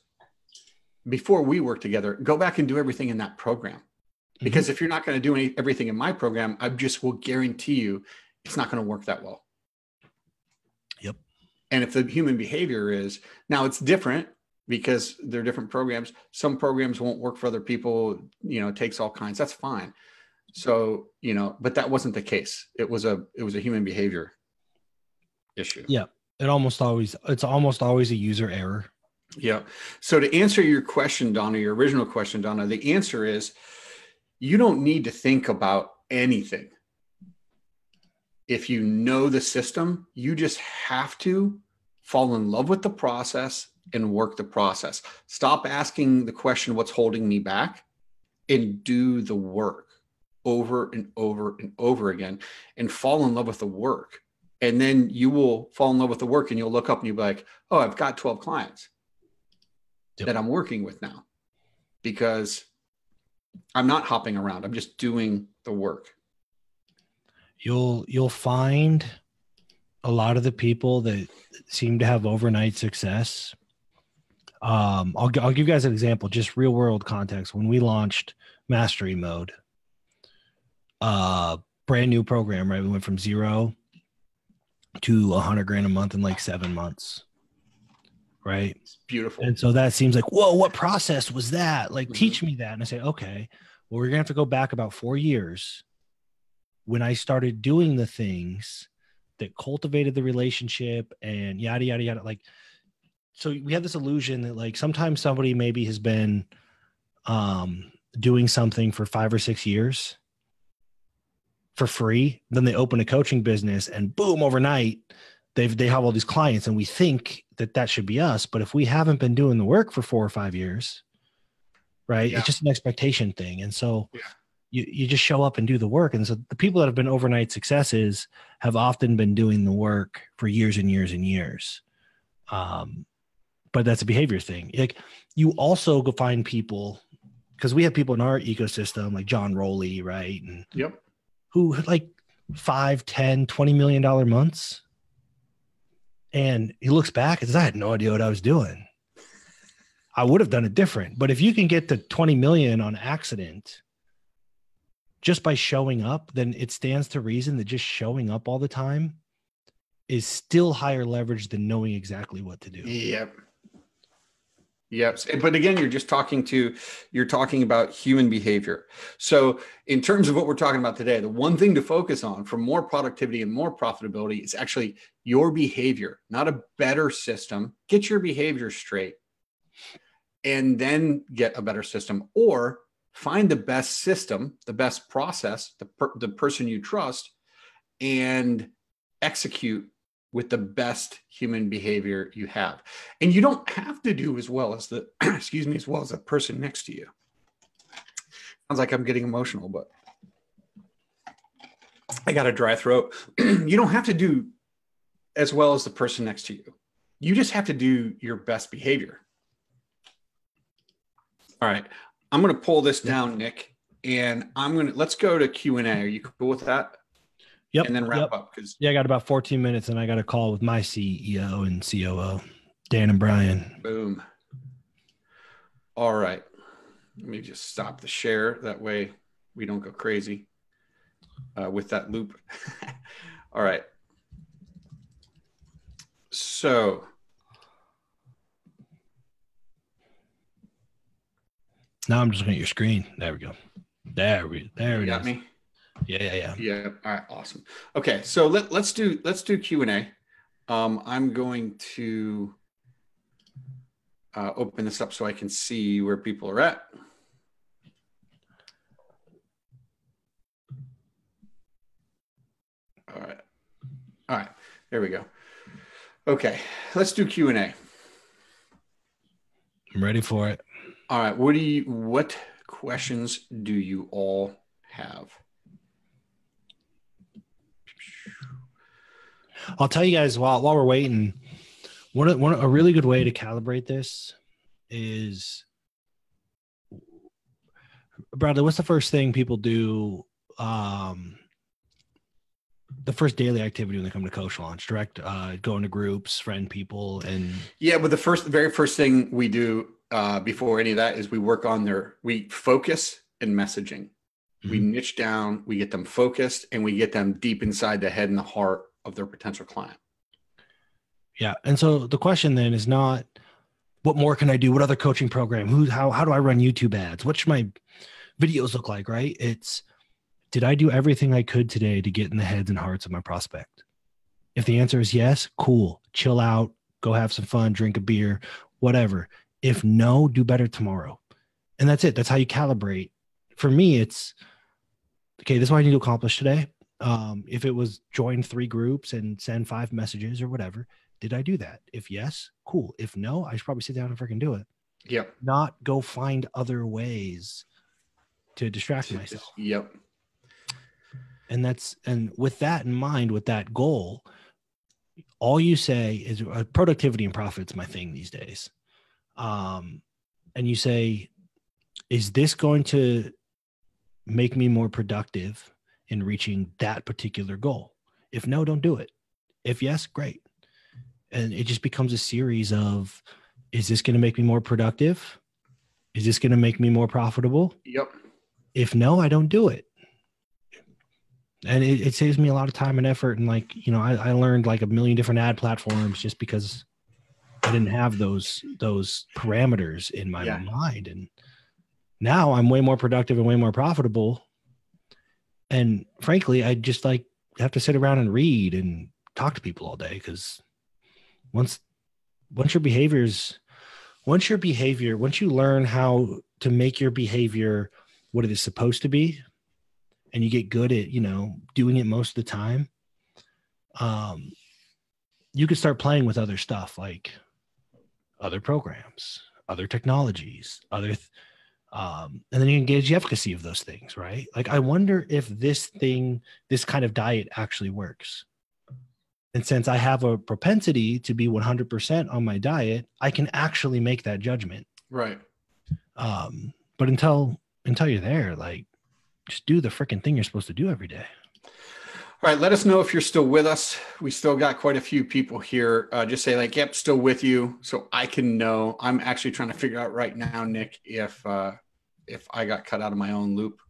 S1: before we work together go back and do everything in that program because if you're not going to do any, everything in my program i just will guarantee you it's not going to work that well. And if the human behavior is now it's different because they're different programs some programs won't work for other people you know it takes all kinds that's fine so you know but that wasn't the case it was a it was a human behavior issue
S2: Yeah. It almost always. It's almost always a user error.
S1: Yeah. So to answer your question, Donna, your original question, Donna, the answer is you don't need to think about anything. If you know the system, you just have to fall in love with the process and work the process. Stop asking the question, what's holding me back? And do the work over and over and over again and fall in love with the work. And then you will fall in love with the work and you'll look up and you'll be like, oh, I've got 12 clients yep. that I'm working with now because I'm not hopping around. I'm just doing the work.
S2: You'll you'll find a lot of the people that seem to have overnight success. Um, I'll I'll give you guys an example, just real world context. When we launched Mastery Mode, uh, brand new program, right? We went from zero to a hundred grand a month in like seven months right?
S1: It's beautiful.
S2: And so that seems like, whoa, what process was that? Like, mm-hmm. teach me that. And I say, okay, well, we're gonna have to go back about four years when I started doing the things that cultivated the relationship and yada yada yada. Like, so we have this illusion that like sometimes somebody maybe has been um doing something for five or six years for free. Then they open a coaching business and boom, overnight they've they have all these clients and we think that that should be us but if we haven't been doing the work for four or five years right yeah. it's just an expectation thing and so yeah. You, you just show up and do the work. And so the people that have been overnight successes have often been doing the work for years and years and years. Um, but that's a behavior thing. Like you also go find people because we have people in our ecosystem like john rowley right? And
S1: yep.
S2: who like five, 10, 20 million dollar months. And he looks back and says, I had no idea what I was doing. I would have done it different. But if you can get to 20 million on accident just by showing up, then it stands to reason that just showing up all the time is still higher leverage than knowing exactly what to do.
S1: Yep. Yes, but again, you're just talking to you're talking about human behavior. So, in terms of what we're talking about today, the one thing to focus on for more productivity and more profitability is actually your behavior, not a better system. Get your behavior straight, and then get a better system, or find the best system, the best process, the per, the person you trust, and execute with the best human behavior you have. And you don't have to do as well as the, [clears throat] excuse me, as well as the person next to you. Sounds like I'm getting emotional, but I got a dry throat. [clears throat] you don't have to do as well as the person next to you. You just have to do your best behavior. All right. I'm going to pull this down, Nic, and I'm going to let's go to Q&A. Are you cool with that?
S2: Yep.
S1: And then wrap
S2: yep.
S1: up because
S2: yeah, I got about 14 minutes and I got a call with my CEO and COO, Dan and Brian.
S1: Boom. All right. Let me just stop the share. That way we don't go crazy uh, with that loop. [laughs] All right. So
S2: now I'm just looking at your screen. There we go. There we there
S1: you
S2: it
S1: got
S2: is.
S1: me.
S2: Yeah, yeah, yeah.
S1: Yeah. All right. Awesome. Okay. So let, let's do let's do Q and A. Um, I'm going to uh, open this up so I can see where people are at. All right. All right. There we go. Okay. Let's do Q and A.
S2: I'm ready for it.
S1: All right. What do you? What questions do you all have?
S2: I'll tell you guys while while we're waiting, one one a really good way to calibrate this is Bradley. What's the first thing people do? Um, the first daily activity when they come to coach launch direct uh going to groups friend people and
S1: yeah but the first the very first thing we do uh before any of that is we work on their we focus and messaging mm-hmm. we niche down we get them focused and we get them deep inside the head and the heart of their potential client.
S2: Yeah. And so the question then is not what more can I do? What other coaching program? Who how how do I run YouTube ads? What should my videos look like? Right? It's did I do everything I could today to get in the heads and hearts of my prospect? If the answer is yes, cool. Chill out, go have some fun, drink a beer, whatever. If no, do better tomorrow. And that's it. That's how you calibrate. For me, it's okay, this is what I need to accomplish today Um, if it was join three groups and send five messages or whatever, did I do that? If yes, cool. If no, I should probably sit down and freaking do it.
S1: Yep.
S2: Not go find other ways to distract myself.
S1: Yep.
S2: And that's and with that in mind, with that goal, all you say is uh, productivity and profits my thing these days. Um, and you say, is this going to make me more productive in reaching that particular goal? If no, don't do it. If yes, great. And it just becomes a series of is this going to make me more productive? Is this going to make me more profitable?
S1: Yep.
S2: If no, I don't do it. And it, it saves me a lot of time and effort. And like, you know, I, I learned like a million different ad platforms just because I didn't have those those parameters in my
S1: Yeah.
S2: mind. And now I'm way more productive and way more profitable. And frankly, I just like have to sit around and read and talk to people all day because once once your behaviors once your behavior once you learn how to make your behavior what it is supposed to be and you get good at you know doing it most of the time um you can start playing with other stuff like other programs other technologies other th- um and then you can gauge the efficacy of those things right like i wonder if this thing this kind of diet actually works and since I have a propensity to be 100% on my diet, I can actually make that judgment.
S1: Right.
S2: Um, but until until you're there, like just do the freaking thing you're supposed to do every day.
S1: All right. Let us know if you're still with us. We still got quite a few people here. Uh, just say like, "Yep, still with you," so I can know. I'm actually trying to figure out right now, Nic, if uh, if I got cut out of my own loop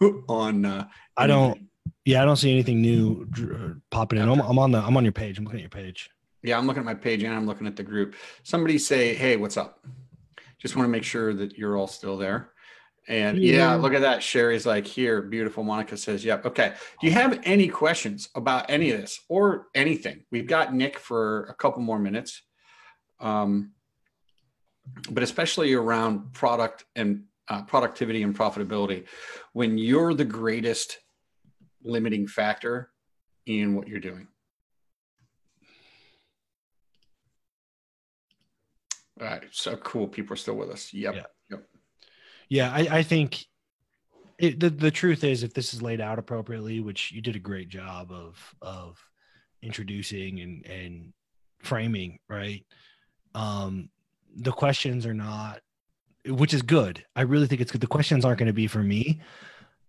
S1: [laughs] on. Uh,
S2: I don't. Yeah, I don't see anything new dr- popping in. I'm, I'm on the. I'm on your page. I'm looking at your page.
S1: Yeah, I'm looking at my page and I'm looking at the group. Somebody say, "Hey, what's up?" Just want to make sure that you're all still there. And yeah,
S2: Yeah.
S1: look at that. Sherry's like, "Here, beautiful." Monica says, "Yep." Okay. Do you have any questions about any of this or anything? We've got Nic for a couple more minutes, um, but especially around product and uh, productivity and profitability. When you're the greatest limiting factor in what you're doing. All right. So cool. People are still with us. Yep.
S2: Yeah. Yeah, I, I think it, the the truth is, if this is laid out appropriately, which you did a great job of of introducing and and framing, right? Um, the questions are not, which is good. I really think it's good. The questions aren't going to be for me.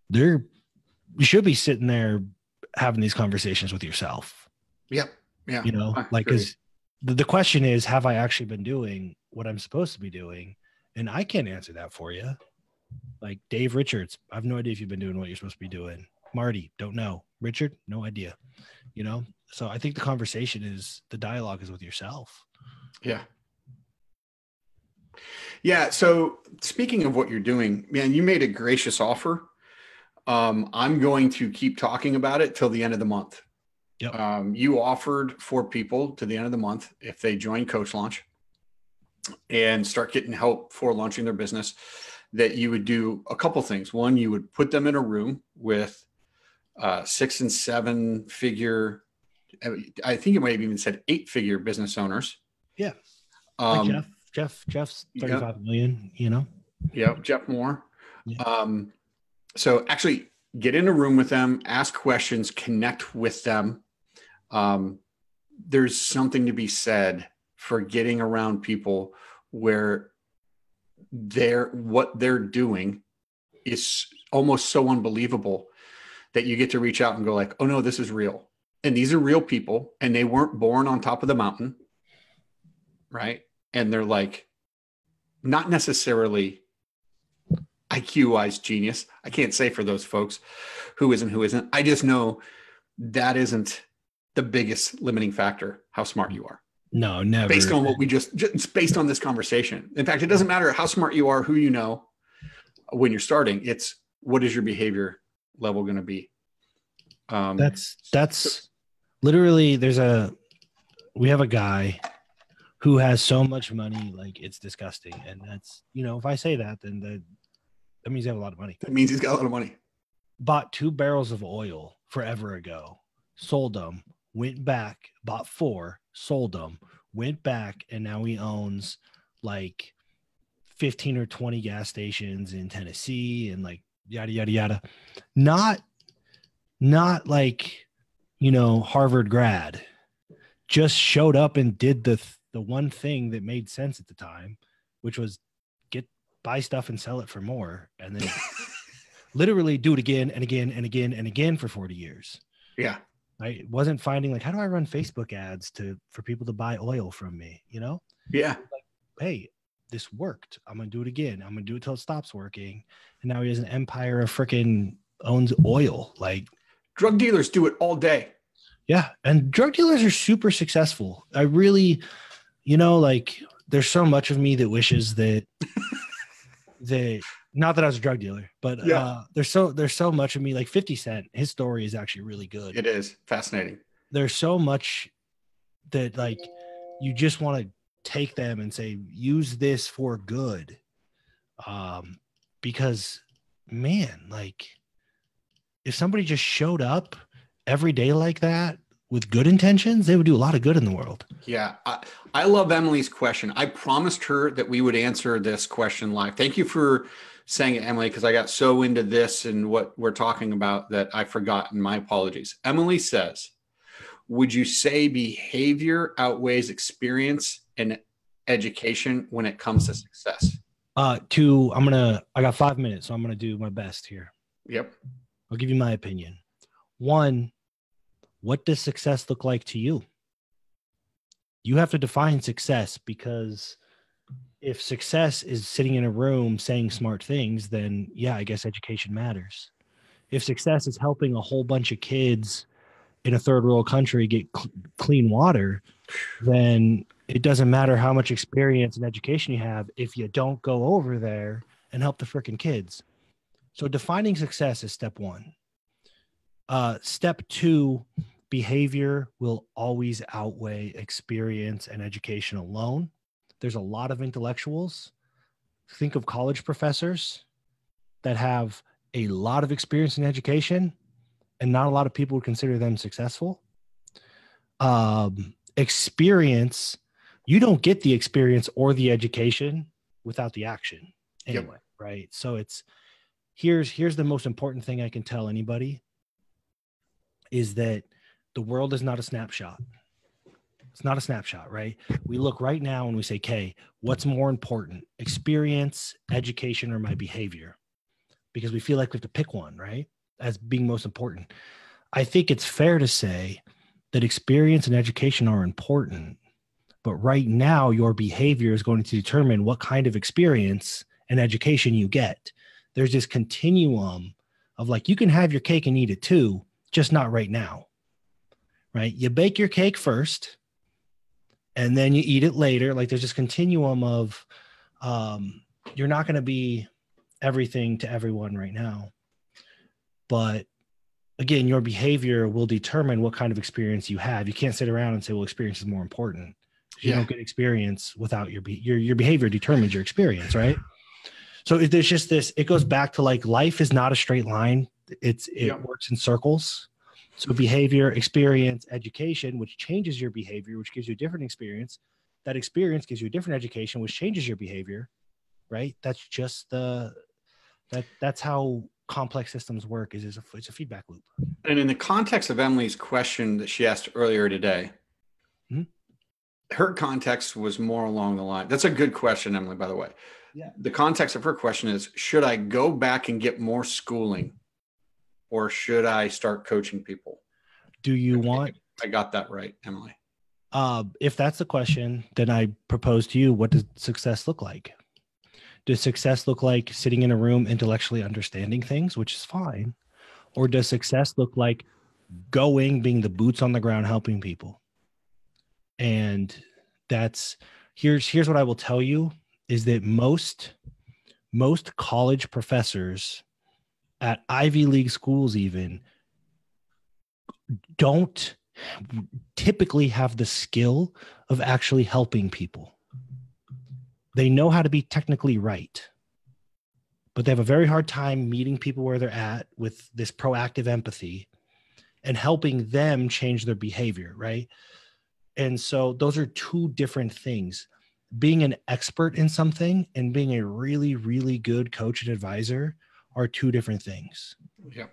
S2: They're you should be sitting there having these conversations with yourself
S1: Yep. Yeah.
S2: you know
S1: I
S2: like because the, the question is have i actually been doing what i'm supposed to be doing and i can't answer that for you like dave richards i have no idea if you've been doing what you're supposed to be doing marty don't know richard no idea you know so i think the conversation is the dialogue is with yourself
S1: Yeah. Yeah. So speaking of what you're doing, man, you made a gracious offer. Um, I'm going to keep talking about it till the end of the month.
S2: Yep.
S1: Um, you offered for people to the end of the month if they join Coach Launch and start getting help for launching their business, that you would do a couple things. One, you would put them in a room with uh, six and seven figure, I think it might have even said eight figure business owners.
S2: Yeah. like
S1: Um,
S2: jeff jeff jeff's
S1: yeah.
S2: 35 million you know
S1: Yeah, Jeff Moore.
S2: Yeah.
S1: Um, so actually get in a room with them, ask questions, connect with them. Um, there's something to be said for getting around people where they're what they're doing is almost so unbelievable that you get to reach out and go like, oh no, this is real. And these are real people and they weren't born on top of the mountain. Right. And they're like, not necessarily IQ wise genius. I can't say for those folks who is and who isn't. I just know that isn't the biggest limiting factor, how smart you are,
S2: no never
S1: based on what we just, just based on this conversation. In fact, it doesn't matter how smart you are, who you know when you're starting, it's what is your behavior level going to be? Um,
S2: that's that's literally there's a we have a guy who has so much money like it's disgusting and that's you know if i say that then that that means he have a lot of money
S1: that means he's got a lot of money.
S2: bought two barrels of oil forever ago, sold them, went back, bought four, sold them, went back, and now he owns like 15 or 20 gas stations in Tennessee and like yada yada yada. Not not like you know Harvard grad. Just showed up and did the the one thing that made sense at the time, which was get buy stuff and sell it for more and then [laughs] literally do it again and again and again and again for 40 years.
S1: Yeah.
S2: I wasn't finding like how do I run Facebook ads to for people to buy oil from me, you know?
S1: Yeah.
S2: Like, hey, this worked. I'm gonna do it again. I'm gonna do it till it stops working. And now he has an empire of freaking owns oil. Like
S1: drug dealers do it all day.
S2: Yeah. And drug dealers are super successful. I really, you know, like there's so much of me that wishes that [laughs] that not that I was a drug dealer, but
S1: Yeah.
S2: uh, there's so there's so much of me like 50 Cent. His story is actually really good.
S1: It is fascinating.
S2: There's so much that like you just want to take them and say use this for good, um, because man, like if somebody just showed up every day like that with good intentions, they would do a lot of good in the world.
S1: Yeah, I, I love Emily's question. I promised her that we would answer this question live. Thank you for saying it, Emily, because I got so into this and what we're talking about that I forgot. And my apologies. Emily says, "Would you say behavior outweighs experience and education when it comes to success?"
S2: Uh, to I'm gonna I got five minutes, so I'm gonna do my best here.
S1: Yep.
S2: I'll give you my opinion. One, what does success look like to you? You have to define success because if success is sitting in a room saying smart things, then yeah, I guess education matters. If success is helping a whole bunch of kids in a third world country get cl- clean water, then it doesn't matter how much experience and education you have if you don't go over there and help the freaking kids. So defining success is step one. Uh, step two, behavior will always outweigh experience and education alone. There's a lot of intellectuals. Think of college professors that have a lot of experience in education, and not a lot of people would consider them successful. Um, experience, you don't get the experience or the education without the action
S1: Yep.
S2: anyway, right? So it's here's here's the most important thing I can tell anybody is that the world is not a snapshot. It's not a snapshot, right? We look right now and we say, okay, what's more important, experience, education, or my behavior? Because we feel like we have to pick one, right? As being most important. I think it's fair to say that experience and education are important, but right now your behavior is going to determine what kind of experience and education you get. There's this continuum of like, you can have your cake and eat it too, just not right now right? You bake your cake first and then you eat it later. Like there's this continuum of um, you're not going to be everything to everyone right now. But again, your behavior will determine what kind of experience you have. You can't sit around and say, well, experience is more important. You
S1: Yeah.
S2: don't get experience without your, be- your, your behavior determines your experience, right? So there's just this, it goes back to like life is not a straight line. It's, it
S1: Yeah.
S2: works in circles. So behavior, experience, education, which changes your behavior, which gives you a different experience. That experience gives you a different education, which changes your behavior. Right. That's just the that that's how complex systems work. Is is a it's a feedback loop.
S1: And in the context of Emily's question that she asked earlier today,
S2: Mhm.
S1: her context was more along the line. That's a good question, Emily, by the way.
S2: Yeah.
S1: The context of her question is Should I go back and get more schooling or should I start coaching people?
S2: Do you
S1: Okay.
S2: want
S1: I got that right, Emily.
S2: uh if that's the question, then I propose to you what does success look like? Does success look like sitting in a room intellectually understanding things, which is fine? Or does success look like going, being the boots on the ground, helping people? And that's here's here's what I will tell you is that most most college professors at Ivy League schools even don't typically have the skill of actually helping people. They know how to be technically right, but they have a very hard time meeting people where they're at with this proactive empathy. and helping them change their behavior, right? And so those are two different things. Being an expert in something and being a really, really good coach and advisor are two different things.
S1: Yeah.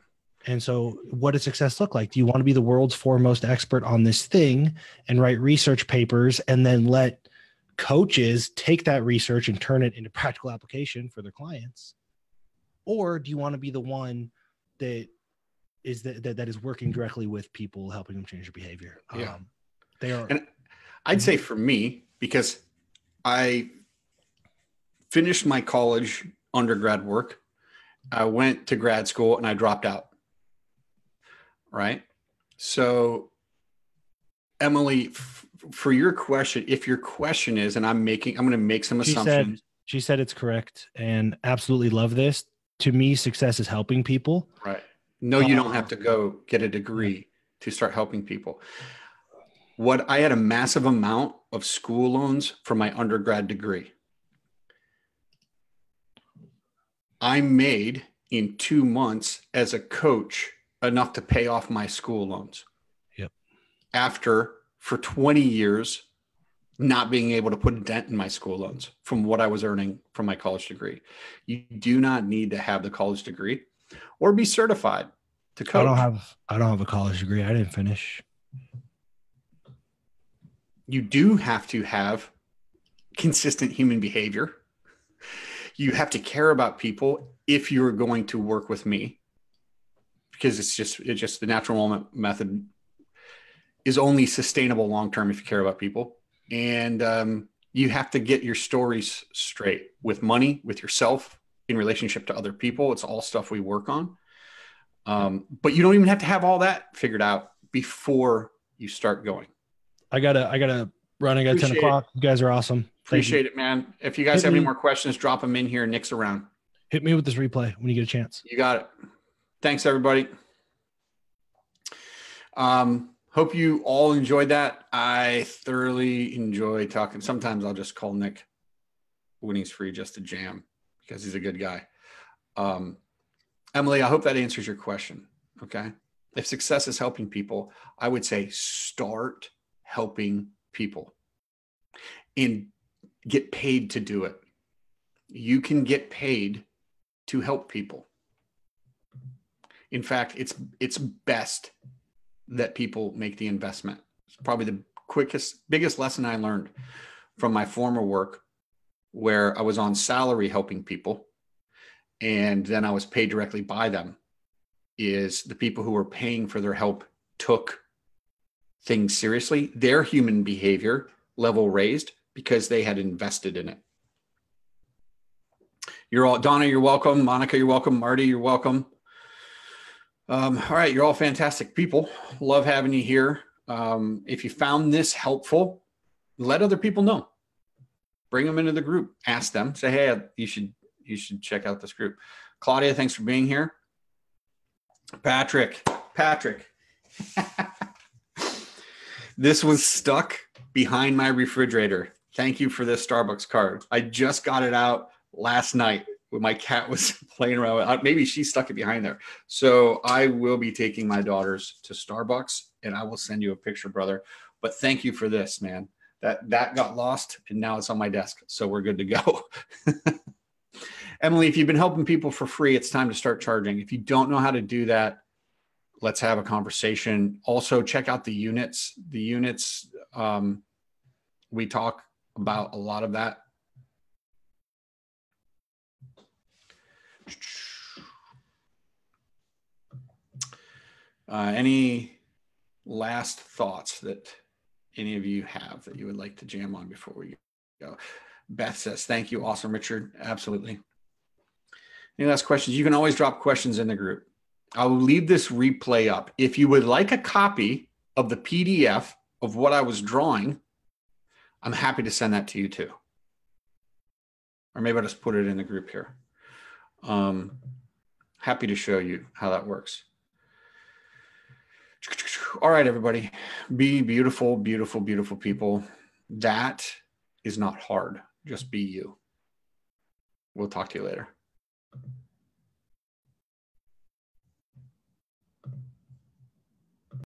S2: And so, what does success look like? Do you want to be the world's foremost expert on this thing and write research papers and then let coaches take that research and turn it into [laughs] practical application for their clients? Or do you want to be the one that is that, that, that is working directly with people, helping them change their behavior?
S1: Yeah.
S2: Um, they are.
S1: And I'd say for me, because I finished my college undergrad work, I went to grad school and I dropped out. Right. So, Emily, f- for your question, if your question is, and I'm making, I'm going to make some
S2: she
S1: assumptions.
S2: said she said it's correct and absolutely love this. To me, success is helping people.
S1: Right. No, you don't have to um, go get a degree to start helping people. What I had a massive amount of school loans for my undergrad degree. I made in two months as a coach enough to pay off my school loans.
S2: Yep.
S1: After for 20 years not being able to put a dent in my school loans from what I was earning from my college degree. You do not need to have the college degree or be certified to coach.
S2: I don't have I don't have a college degree. I didn't finish.
S1: you do have to have consistent human behavior. You have to care about people if you're going to work with me, because it's just it's just the natural moment method is only sustainable long term if you care about people, and um, you have to get your stories straight with money, with yourself, in relationship to other people. It's all stuff we work on, um, but you don't even have to have all that figured out before you start going.
S2: I gotta I gotta run. I got ten
S1: Appreciate
S2: o'clock. You guys are awesome.
S1: Appreciate it, man. If you guys
S2: Hit
S1: have any more questions, drop them in here. Nic's around.
S2: Hit me with this replay when you get a chance.
S1: You got it. Thanks, everybody. Um, hope you all enjoyed that. I thoroughly enjoy talking. Sometimes I'll just call Nic when he's free just to jam because he's a good guy. Um, Emily, I hope that answers your question. Okay. If success is helping people, I would say start helping people and get paid to do it. You can get paid to help people. In fact, it's it's best that people make the investment. It's probably the quickest, biggest lesson I learned from my former work, where I was on salary helping people, and then I was paid directly by them. Is the people who were paying for their help took things seriously, their human behavior level raised because they had invested in it. You're all Donna, you're welcome. Monica, you're welcome. Marty, you're welcome. Um, all right, you're all fantastic people. Love having you here. Um, if you found this helpful, let other people know. Bring them into the group. Ask them. Say, hey, you should you should check out this group. Claudia, thanks for being here. Patrick, Patrick. [laughs] this was stuck behind my refrigerator. Thank you for this Starbucks card. I just got it out last night when my cat was [laughs] playing around. with- uh, Maybe she stuck it behind there. So I will be taking my daughters to Starbucks and I will send you a picture, brother. But thank you for this, man. That that got lost and now it's on my desk. So we're good to go. [laughs] Emily, if you've been helping people for free, it's time to start charging. If you don't know how to do that, let's have a conversation. Also, check out the units. The units, um, we talk about a lot of that. Uh, any last thoughts that any of you have that you would like to jam on before we go? Beth says, Thank you. Awesome, Richard. Absolutely. Any last questions? You can always drop questions in the group. I will leave this replay up. If you would like a copy of the PDF of what I was drawing, I'm happy to send that to you too. Or maybe I'll just put it in the group here. Um, happy to show you how that works. All right, everybody. Be beautiful, beautiful, beautiful people. That is not hard. Just be you. We'll talk to you later.